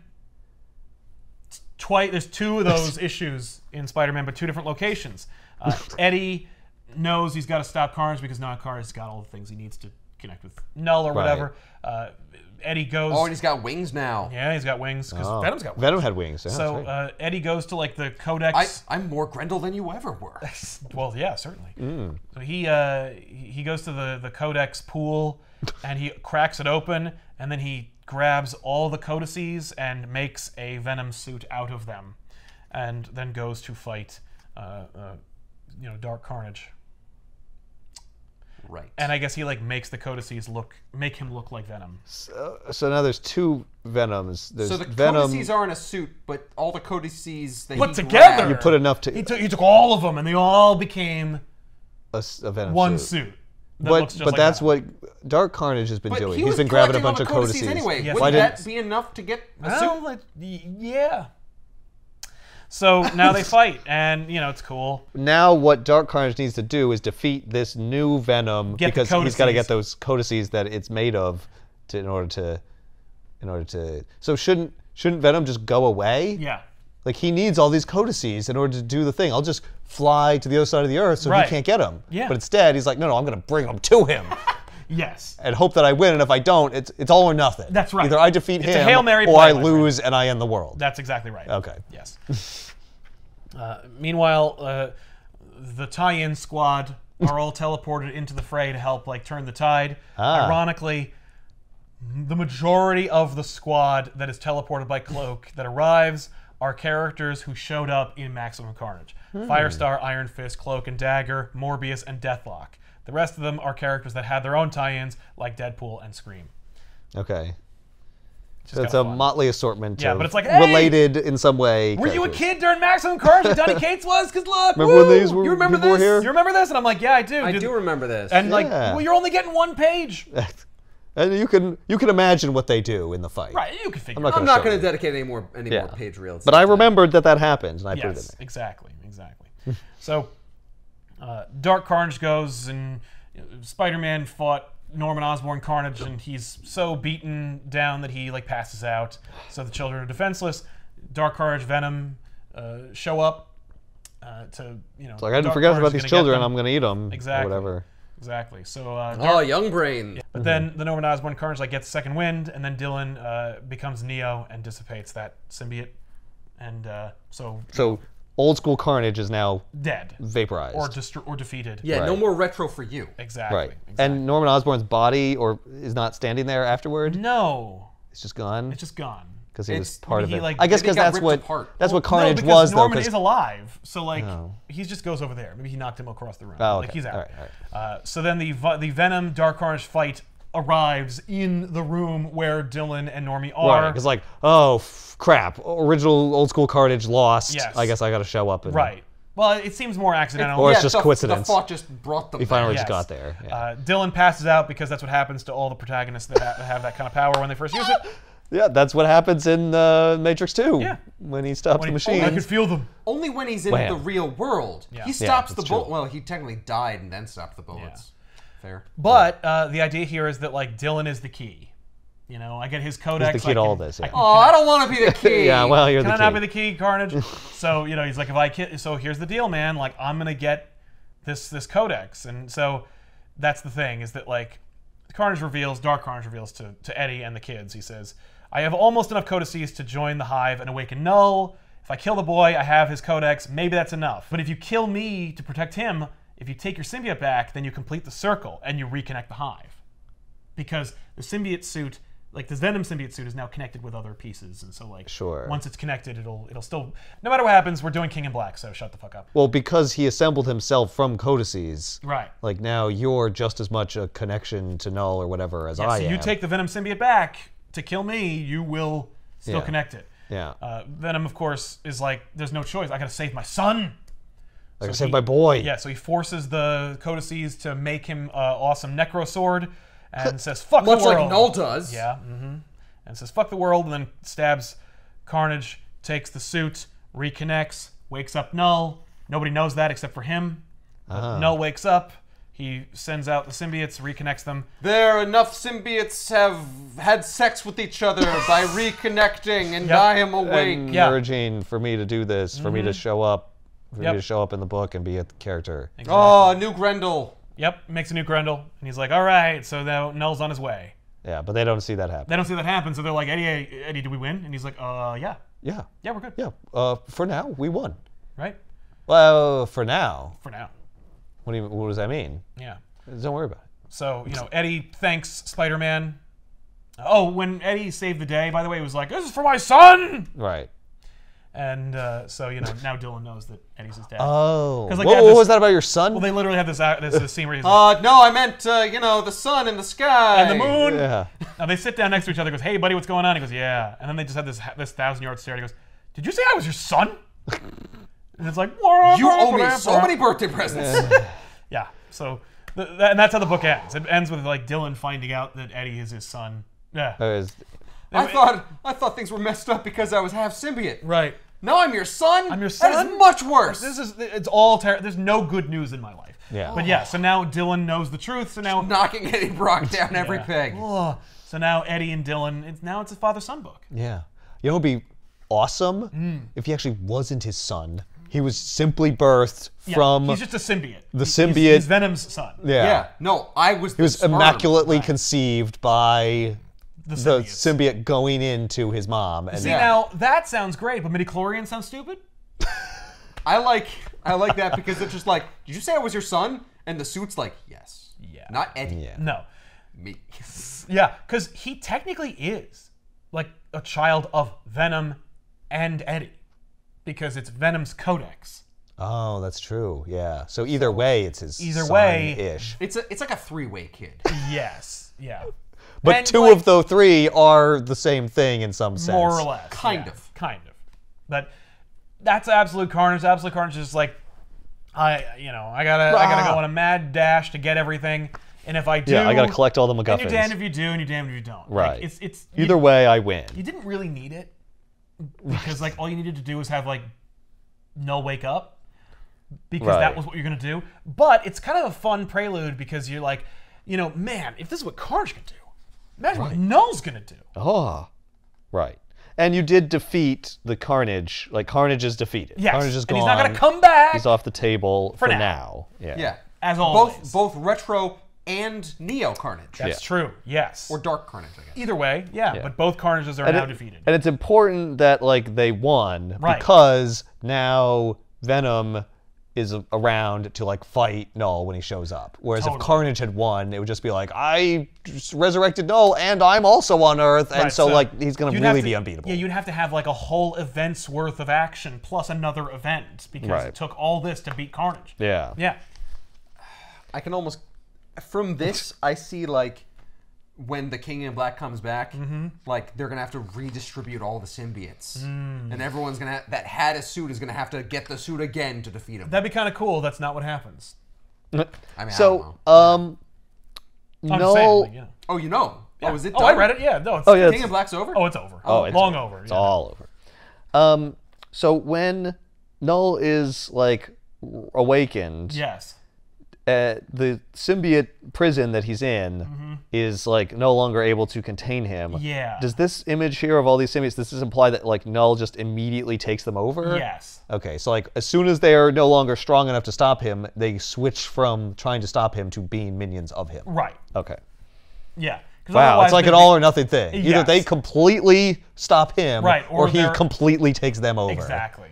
Twice. There's two of those issues in Spider-Man, but two different locations. Uh, Eddie knows he's got to stop Carnes because now Carnage's got all the things he needs to connect with Null or whatever. Uh, Eddie goes. Oh, and he's got wings now. yeah, he's got wings because Oh. Venom's got wings. Venom had wings. Yeah, so right. uh, Eddie goes to like the Codex. I'm more Grendel than you ever were. Well, yeah, certainly. Mm. So he uh, he he goes to the the codex pool, and he cracks it open, and then he grabs all the codices and makes a venom suit out of them, and then goes to fight, uh, uh, you know, Dark Carnage. Right. And I guess he like makes the codices look make him look like Venom. So, so now there's two Venoms. There's so the Venom. codices are in a suit, but all the codices that Put he together! grabbed- you put enough to He took he took all of them, and they all became a, s- a Venom one suit. Suit. that But looks just but like that's Venom. what Dark Carnage has been But doing. he He's was been grabbing a bunch of the codices. anyway. Yes, Why Wouldn't didn't that be enough to get a Well, suit? let- yeah. So now they fight, and you know it's cool. now what Dark Carnage needs to do is defeat this new Venom Get because he's got to get those codices that it's made of to in order to in order to So shouldn't shouldn't Venom just go away? Yeah. Like he needs all these codices in order to do the thing. I'll just fly to the other side of the earth so Right. he can't get them. Yeah. But instead he's like, no, no, I'm going to bring them to him Yes. and hope that I win. And if I don't, it's it's all or nothing. That's right. Either I defeat It's a him or I play, friend. lose and I end the world. That's exactly right. Okay. Yes. Uh, meanwhile, uh, the tie-in squad are all teleported into the fray to help, like, turn the tide. Ah. Ironically, the majority of the squad that is teleported by Cloak that arrives are characters who showed up in Maximum Carnage: hmm. Firestar, Iron Fist, Cloak and Dagger, Morbius, and Deathlok. The rest of them are characters that had their own tie-ins, like Deadpool and Scream. Okay. Just So it's a fun. motley assortment Yeah, of but it's like, hey! related in some way. Were you a kid during Maximum Carnage and Donny Cates was? Because look, Remember when these were You remember people were this? here? You remember this? And I'm like, yeah, I do. I dude. do remember this. And like, well, you're only getting one page. and you can you can imagine what they do in the fight. Right, you can figure. I'm not it out. I'm gonna not going to dedicate any more any Yeah. more page reels. But I remembered that that happened, and I put it in Yes, there. exactly, exactly. so, uh, Dark Carnage goes, and you know, Spider-Man fought Norman Osborn Carnage, and he's so beaten down that he like passes out. So the children are defenseless. Dark Carnage, Venom uh, show up uh, to you know. Like I didn't Dark forget Carnage about is these gonna get children. them. I'm gonna eat them. Exactly. Or whatever. Exactly. So uh, oh, young brain. But then the Norman Osborn Carnage like gets second wind, and then Dylan uh, becomes Neo and dissipates that symbiote, and uh, so So old school Carnage is now dead vaporized. or destro- or defeated. Yeah, no more retro for you. exactly. right. exactly. And Norman Osborn's body or is not standing there afterward. no, It's just gone it's just gone. Because he was it's- part of it. like, I guess because that's what apart. that's what Carnage because was though. Norman 'cause- is alive, so like Oh. he just goes over there. Maybe he knocked him across the room. Oh, Like he's out. All right, all Uh, so then the the Venom Dark Carnage fight arrives in the room where Dylan and Normie are. Right. It's like, oh f- crap! Original old school Carnage lost. Yes. I guess I got to show up. And Right. Well, it seems more accidental. Or it's yeah, just the, coincidence. The thought just brought them. He finally there. just got there. Yeah. Uh, Dylan passes out because that's what happens to all the protagonists that ha- have that kind of power when they first use it. yeah, that's what happens in uh, Matrix 2 Yeah. when he stops When the he- machine. I could feel them. Only when he's in Wham. the real world. Yeah. He Yeah, stops the that's true. bullet. Well, he technically died and then stopped the bullets. Fair. But uh, the idea here is that like Dylan is the key. You know, I get his codex. the key I to all can- this, I yeah. can- Oh, I don't want to be the key. yeah, well, you're Can the I key. not be the key, Carnage? so you know, he's like, if I ki- so here's the deal, man. Like, I'm gonna get this this codex, and so that's the thing is that like, Carnage reveals, Dark Carnage reveals to to Eddie and the kids. He says, I have almost enough codices to join the Hive and awaken Null. If I kill the boy, I have his codex. Maybe that's enough. But if you kill me to protect him, if you take your symbiote back, then you complete the circle and you reconnect the Hive because the symbiote suit like this venom symbiote suit is now connected with other pieces and so like Sure. once it's connected it'll it'll still no matter what happens we're doing king in black so shut the fuck up well, because he assembled himself from codices. right Like now you're just as much a connection to Null or whatever as yeah, I so am. you take the venom symbiote back to kill me you will still Yeah. connect it yeah. uh, venom of course is like there's no choice i gotta save my son like I so said, he- my boy. yeah so he forces the codices to make him uh, awesome necro sword and says fuck Much the world Much like Null does. Yeah. Mm-hmm. And says fuck the world, and then stabs Carnage, takes the suit, reconnects, wakes up Null. Nobody knows that except for him. But Ah. Null wakes up. He sends out the symbiotes, reconnects them. There, are enough symbiotes have had sex with each other by reconnecting, and Yep. I am awake. and Yeah. urging for me to do this, for me to show up, for Yep. me to show up in the book and be a character. Oh, a new Grendel. Yep, makes a new Grendel, and he's like, "All right." So now Null's on his way. Yeah, but they don't see that happen. They don't see that happen, so they're like, "Eddie, Eddie, did we win?" And he's like, "Uh, yeah, yeah, yeah, we're good, yeah. Uh, for now, we won. right, Well, for now. for now." What do you? What does that mean? Yeah. Don't worry about it. So you know, Eddie thanks Spider-Man Oh, when Eddie saved the day, by the way, he was like, "This is for my son," Right. and uh, so you know now Dylan knows that Eddie's his dad. Oh, like, what they have what this- was that about your son? well, they literally have this uh, this, this scene where he's like, Uh, no, I meant uh, you know the sun and the sky and the moon. yeah. Now they sit down next to each other. He Goes, "Hey, buddy, what's going on?" He goes, "Yeah." And then they just have this this thousand yard stare. And he goes, "Did you say I was your son?" and it's like, You owe me so many birthday presents. Yeah. So, th- th- and that's how the book ends. It ends with like Dylan finding out that Eddie is his son. Yeah. It was- I thought I thought things were messed up because I was half symbiote. Right. Now I'm your son. I'm your That son? is much worse. This is it's all ter- there's no good news in my life. Yeah. But yeah, so now Dylan knows the truth. So now knocking Eddie Brock down every Yeah. peg. Ugh. so now Eddie and Dylan, it's now it's a father son book. yeah. You know, it'd be awesome Hmm. if he actually wasn't his son. He was simply birthed Yeah, from he's just a symbiote. the He's- he's- symbiote- He's Venom's son. yeah. Yeah. No, I was. He was immaculately conceived by The the symbiote going into his mom. And See Yeah. now that sounds great, but midichlorians sound stupid. I like. I like that because it's just like, did you say I was your son? And the suit's like, yes. Yeah. Not Eddie. Yeah. No. Me. Yeah, because he technically is like a child of Venom and Eddie, because it's Venom's codex. Oh, that's true. Yeah. So either way, it's his Either way- ish. It's a. It's like a three-way kid. Yes. Yeah. But And, two like, of the three are the same thing in some sense. more or less. Kind yeah, of. Kind of. But that's absolute carnage. Absolute carnage is like, I you know I gotta I gotta go ah. on a mad dash to get everything, and if I do, Yeah, I gotta collect all the And you're damned if you do, and you're damned if you don't. Like, Right. it's it's you- Either way, I win. you didn't really need it because like all you needed to do was have like no wake up because that was what you're gonna do. But it's kind of a fun prelude because you're like, you know, man, if this is what Carnage can do, imagine what Null's gonna do. Oh, right. And you did defeat the Carnage. Like Carnage is defeated. Yes, Carnage is and he's not gonna come back. He's off the table for, now. now. Yeah. Yeah. As always. Both both retro and neo Carnage. That's Yeah. true. Yes. Or dark Carnage, I guess. Either way, yeah, Yeah. But both Carnages are And now it- defeated. And it's important that like they won Right. because now Venom is around to like fight Null when he shows up. Whereas Totally. if Carnage had won, it would just be like I just resurrected Null and I'm also on Earth, and Right, so, like he's gonna really to- be unbeatable. Yeah, you'd have to have like a whole event's worth of action plus another event because Right. it took all this to beat Carnage. yeah. Yeah. I can almost from this I see like when the King in Black comes back, Mm-hmm. like they're gonna have to redistribute all the symbiotes, Mm. and everyone's gonna ha- that had a suit is gonna have to get the suit again to defeat him. That'd be kind of cool. That's not what happens. I mean, I So, don't know. um, I'm just Null. saying, like, yeah. oh, you know, oh, is it? Oh, I read it. Yeah, no, it's, Oh yeah. King it's- in Black's over. Oh, it's over. Oh, it's long over. It's yeah. all over. Um, so when Null is like awakened, Yes. Uh, the symbiote prison that he's in is like no longer able to contain him. Mm-hmm. Yeah. Does this image here of all these symbiotes does this imply that like Null just immediately takes them over? Yes. Okay, so like as soon as they are no longer strong enough to stop him, they switch from trying to stop him to being minions of him. Right. Okay. Yeah. Wow, it's like an all or nothing thing. Yes. Either they completely stop him, Right, or, or he completely takes them over. Exactly.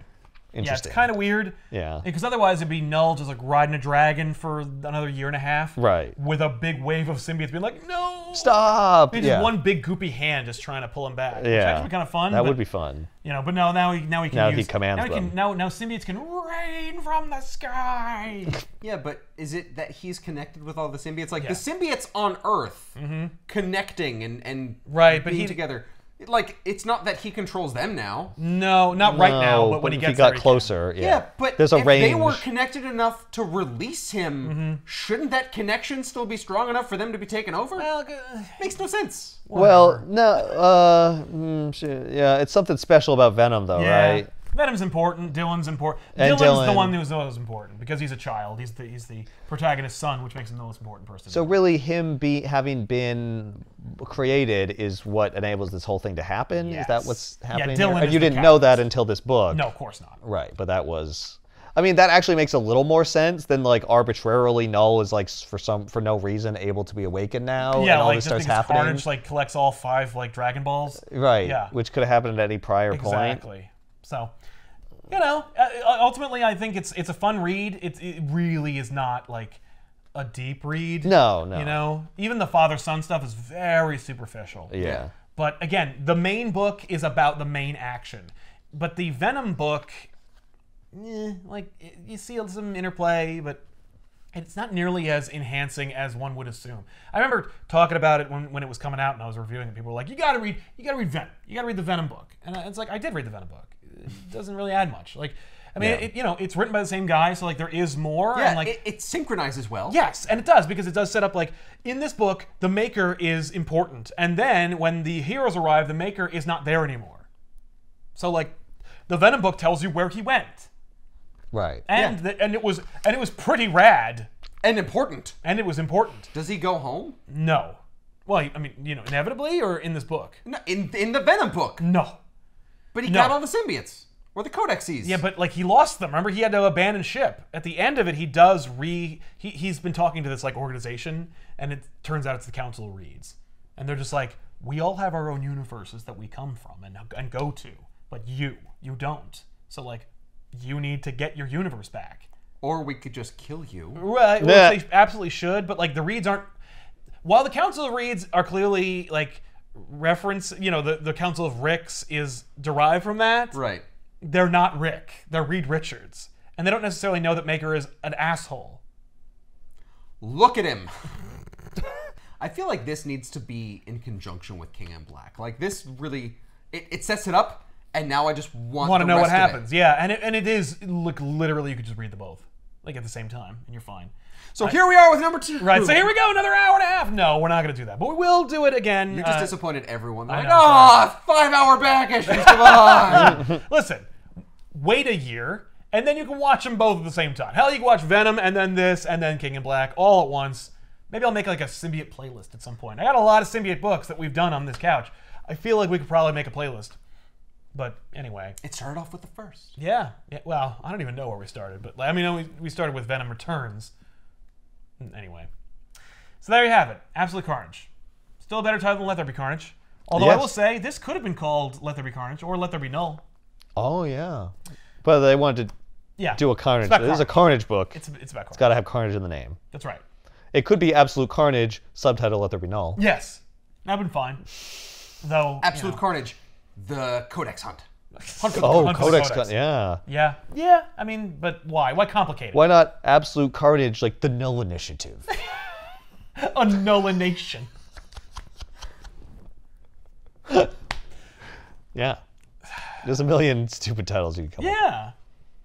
Yeah, it's kind of weird. Yeah. Because otherwise it'd be Null just like riding a dragon for another year and a half. Right. With a big wave of symbiotes being like, no. Stop. Maybe yeah. just one big goopy hand just trying to pull him back. Which yeah. actually be kind of fun. That but, would be fun. You know, but no, now he now he can Now use, he commands now he them. Can, now now symbiotes can rain from the sky. Yeah, but is it that he's connected with all the symbiotes? Like Yeah. the symbiotes on Earth mm-hmm. connecting and and Right, but being he- together. Like it's not that he controls them now. no, not right now. No, But when he gets he got there, closer, yeah. Yeah, but there's a if range. they were connected enough to release him, Mm-hmm. shouldn't that connection still be strong enough for them to be taken over? Well, Makes no sense. well, no, uh, mm, yeah, it's something special about Venom, though, yeah. right? Venom's important. Dylan's important. And Dylan's the one who's the most important because he's a child. He's the he's the protagonist's son, which makes him the most important person. So really, him be having been created is what enables this whole thing to happen. Is that Yes. what's Yeah, happening? Dylan here? And you didn't know that until this book, no, of course not. right? But that was. I mean, that actually makes a little more sense than like arbitrarily Null is like for some for no reason able to be awakened now. Yeah, and all like this just starts happening. Carnage like collects all five like Dragon Balls. Right. Yeah. Which could have happened at any prior point. Exactly. So, you know, uh, ultimately, I think it's it's a fun read. It it really is not like a deep read. No, no. You know, even the father son stuff is very superficial. Yeah. But again, the main book is about the main action. But the Venom book, eh, like you see some interplay, but it's not nearly as enhancing as one would assume. I remember talking about it when, when it was coming out and I was reviewing it. People were like, "You got to read, you got to read Venom. You got to read the Venom book." And it's like I did read the Venom book. It doesn't really add much. Like, I mean, Yeah. it, you know, it's written by the same guy, so like there is more. Yeah, and like it, it synchronizes well. Yes, and it does because it does set up like in this book, the maker is important, and then when the heroes arrive, the maker is not there anymore. So like, the Venom book tells you where he went, Right. and the, and it was and it was pretty rad, And important. and it was important. Does he go home? No, well, I mean, you know, inevitably or in this book, No, in in the Venom book. no. But he No. got all the symbiotes. Or the codexes. Yeah, but like he lost them. Remember, he had to abandon ship. At the end of it, he does re. He he's been talking to this like organization, and it turns out it's the Council of Reeds, and they're just like, we all have our own universes that we come from and and go to, but you you don't. So like, you need to get your universe back. Or we could just kill you. Right. Yeah. They absolutely should, but like the Reeds aren't. While the Council of Reeds are clearly like reference, you know, the the Council of Ricks is derived from that Right. they're not Rick. They're Reed Richards. And they don't necessarily know that Maker is an asshole. Look at him. I feel like this needs to be in conjunction with King in Black. Like this really, it, it sets it up, and now I just want, Want to know what happens. Yeah, and it, and it is, look, literally, you could just read the both, like at the same time, and you're fine. So here we are with number two. Right, so here we go, another hour and a half. No, we're not going to do that, but we will do it again. You just uh, disappointed everyone. I like, know, oh, five hour back issues. Come on. Listen, wait a year, and then you can watch them both at the same time. Hell, you can watch Venom, and then this, and then King in Black all at once. Maybe I'll make like a symbiote playlist at some point. I got a lot of symbiote books that we've done on this couch. I feel like we could probably make a playlist. But anyway, it started off with the first. yeah. yeah well, I don't even know where we started, but I mean, we, we started with Venom Returns. Mm, anyway, so there you have it. Absolute Carnage. Still a better title than Let There Be Carnage. Although I will say this could have been called Let There Be Carnage or Let There Be Null. Oh yeah. But they wanted to Yeah. do a carnage. about This is a carnage book. It's it's about Carnage. Got to have carnage in the name. That's right. It could be absolute carnage. Subtitle: Let there be null. Yes, that'd been fine. Though Absolute you know, Carnage, the Codex Hunt. Hunt for the- Oh, hunt for the codex. Yeah. Yeah, yeah. I mean, but why? Why complicate it? Why not absolute carnage like the Null Initiative? Annullination. yeah. There's a million stupid titles you can come up Yeah,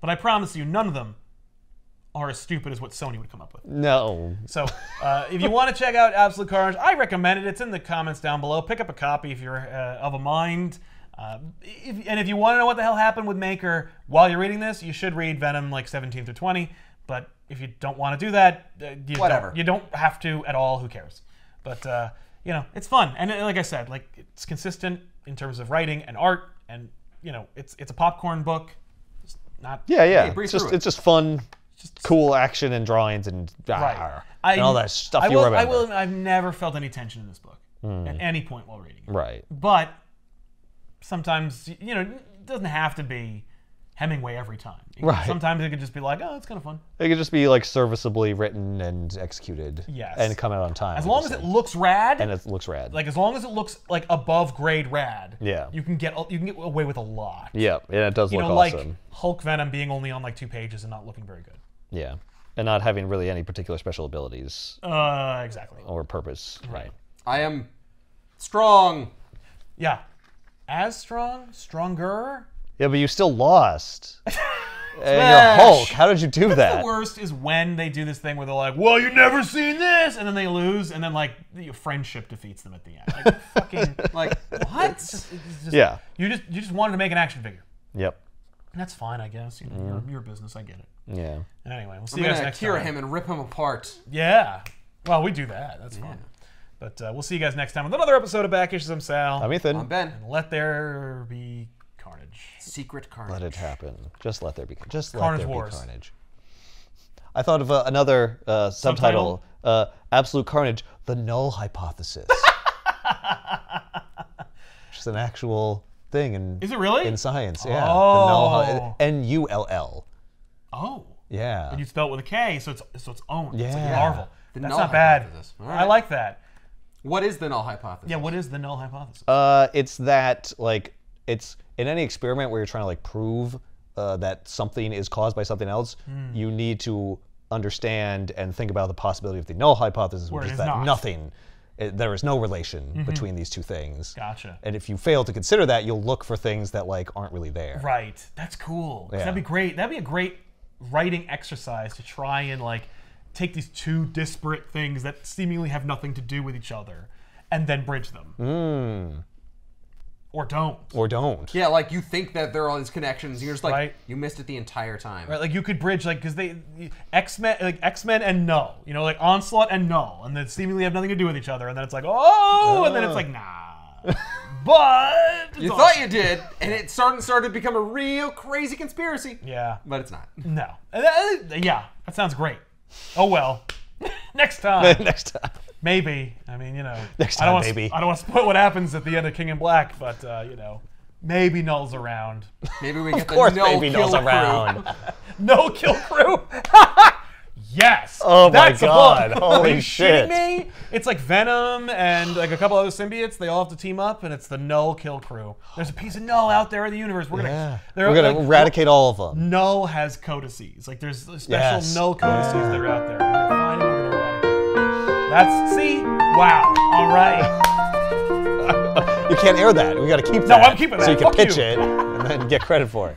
but I promise you, none of them are as stupid as what Sony would come up with. with. No. So, uh, if you want to check out Absolute Carnage, I recommend it. It's in the comments down below. Pick up a copy if you're uh, of a mind. Uh, if, and if you want to know what the hell happened with Maker while you're reading this, you should read Venom like 17 through 20. But if you don't want to do that, uh, you Whatever. Don't, you don't have to at all. Who cares? But uh, you know, it's fun, and uh, like I said, like it's consistent in terms of writing and art, and you know, it's it's a popcorn book. It's not Yeah, yeah. breeze it's just it. it's just fun, just cool action and drawings and, Right. and all that stuff I you will, remember. I will. I've never felt any tension in this book at any point while reading it. Right. But sometimes, you know, it doesn't have to be Hemingway every time. Can- Right. Sometimes it could just be like, oh, it's kind of fun. It could just be like serviceably written and executed. Yes. And come out on time. As long as it looks rad, and it looks rad. like as long as it looks like above grade rad, Yeah. you can get you can get away with a lot. yeah, and it does You look know, like. Hulk Venom being only on like two pages and not looking very good. Yeah. And not having really any particular special abilities Uh, exactly. or purpose. Right. I am strong. Yeah. As strong, stronger. Yeah, but you still lost. and you're Hulk. How did you do that? The worst is when they do this thing where they're like, "Well, you've never seen this," and then they lose, and then like the friendship defeats them at the end. Like fucking Like what? It's just, it's just- Yeah. You just you just wanted to make an action figure, Yep. and that's fine, I guess. You know, Mm-hmm. your, your business, I get it. Yeah. Anyway, we'll see I'm you guys gonna next Kira time. him and rip him apart. Yeah. Well, we do that. That's fun. But uh, we'll see you guys next time with another episode of Back Issues. I'm Sal. I'm Ethan. I'm Ben. and let there be carnage. Secret Carnage. Let it happen. Just let there be. Just Carnage let there Wars. be carnage. I thought of uh, another uh, subtitle. Uh, Absolute Carnage: The Null Hypothesis. Which is an actual thing in Is it really? in science. Yeah. Oh. The null. N U L L. Oh. Yeah. And you spell it with a K, so it's so it's own. It's like Yeah. Marvel. The That's null not bad. hypothesis. All I like that. What is the null hypothesis? Yeah, what is the null hypothesis? Uh, it's that like it's in any experiment where you're trying to like prove uh, that something is caused by something else, Hmm. you need to understand and think about the possibility of the null hypothesis, Where which it is is that not. Nothing, it, there is no relation between these two things. Gotcha. And if you fail to consider that, you'll look for things that like aren't really there. Right. That's cool. Yeah. That'd be great. That'd be a great writing exercise to try and like take these two disparate things that seemingly have nothing to do with each other and then bridge them. Mm. Or don't. Or don't. Yeah, like you think that there are all these connections, and you're just like, Right. you missed it the entire time. Right, like you could bridge like because they X Men like X Men and Null, you know, like Onslaught and Null, and then seemingly have nothing to do with each other, and then it's like oh, and then it's like nah, but You awesome. thought you did, and it started started to become a real crazy conspiracy. yeah, But it's not. no, And that- yeah, that sounds great. Oh well, next time Next time. maybe. I mean, you know, Next I don't time, wanna, maybe. I don't want to spoil what happens at the end of King in Black, but uh, you know, maybe Null's around. Maybe we get Of course, the no baby kill knows crew. around. No kill crew. Yes. Oh my That's a God, holy Are you shit. me? It's like Venom and like a couple other symbiotes. They all have to team up, and it's the Null kill crew. There's a piece of Null out there in the universe. We're gonna. Yeah. they're We're gonna like, eradicate all of them. Null has codices. Like there's special Yes. Null codices that are out there. We're gonna find them. We're gonna eradicate. That's see. Wow. All right. You can't air that. We got to keep that. No, I'm keeping that. So you can Fuck pitch you. it and then get credit for it.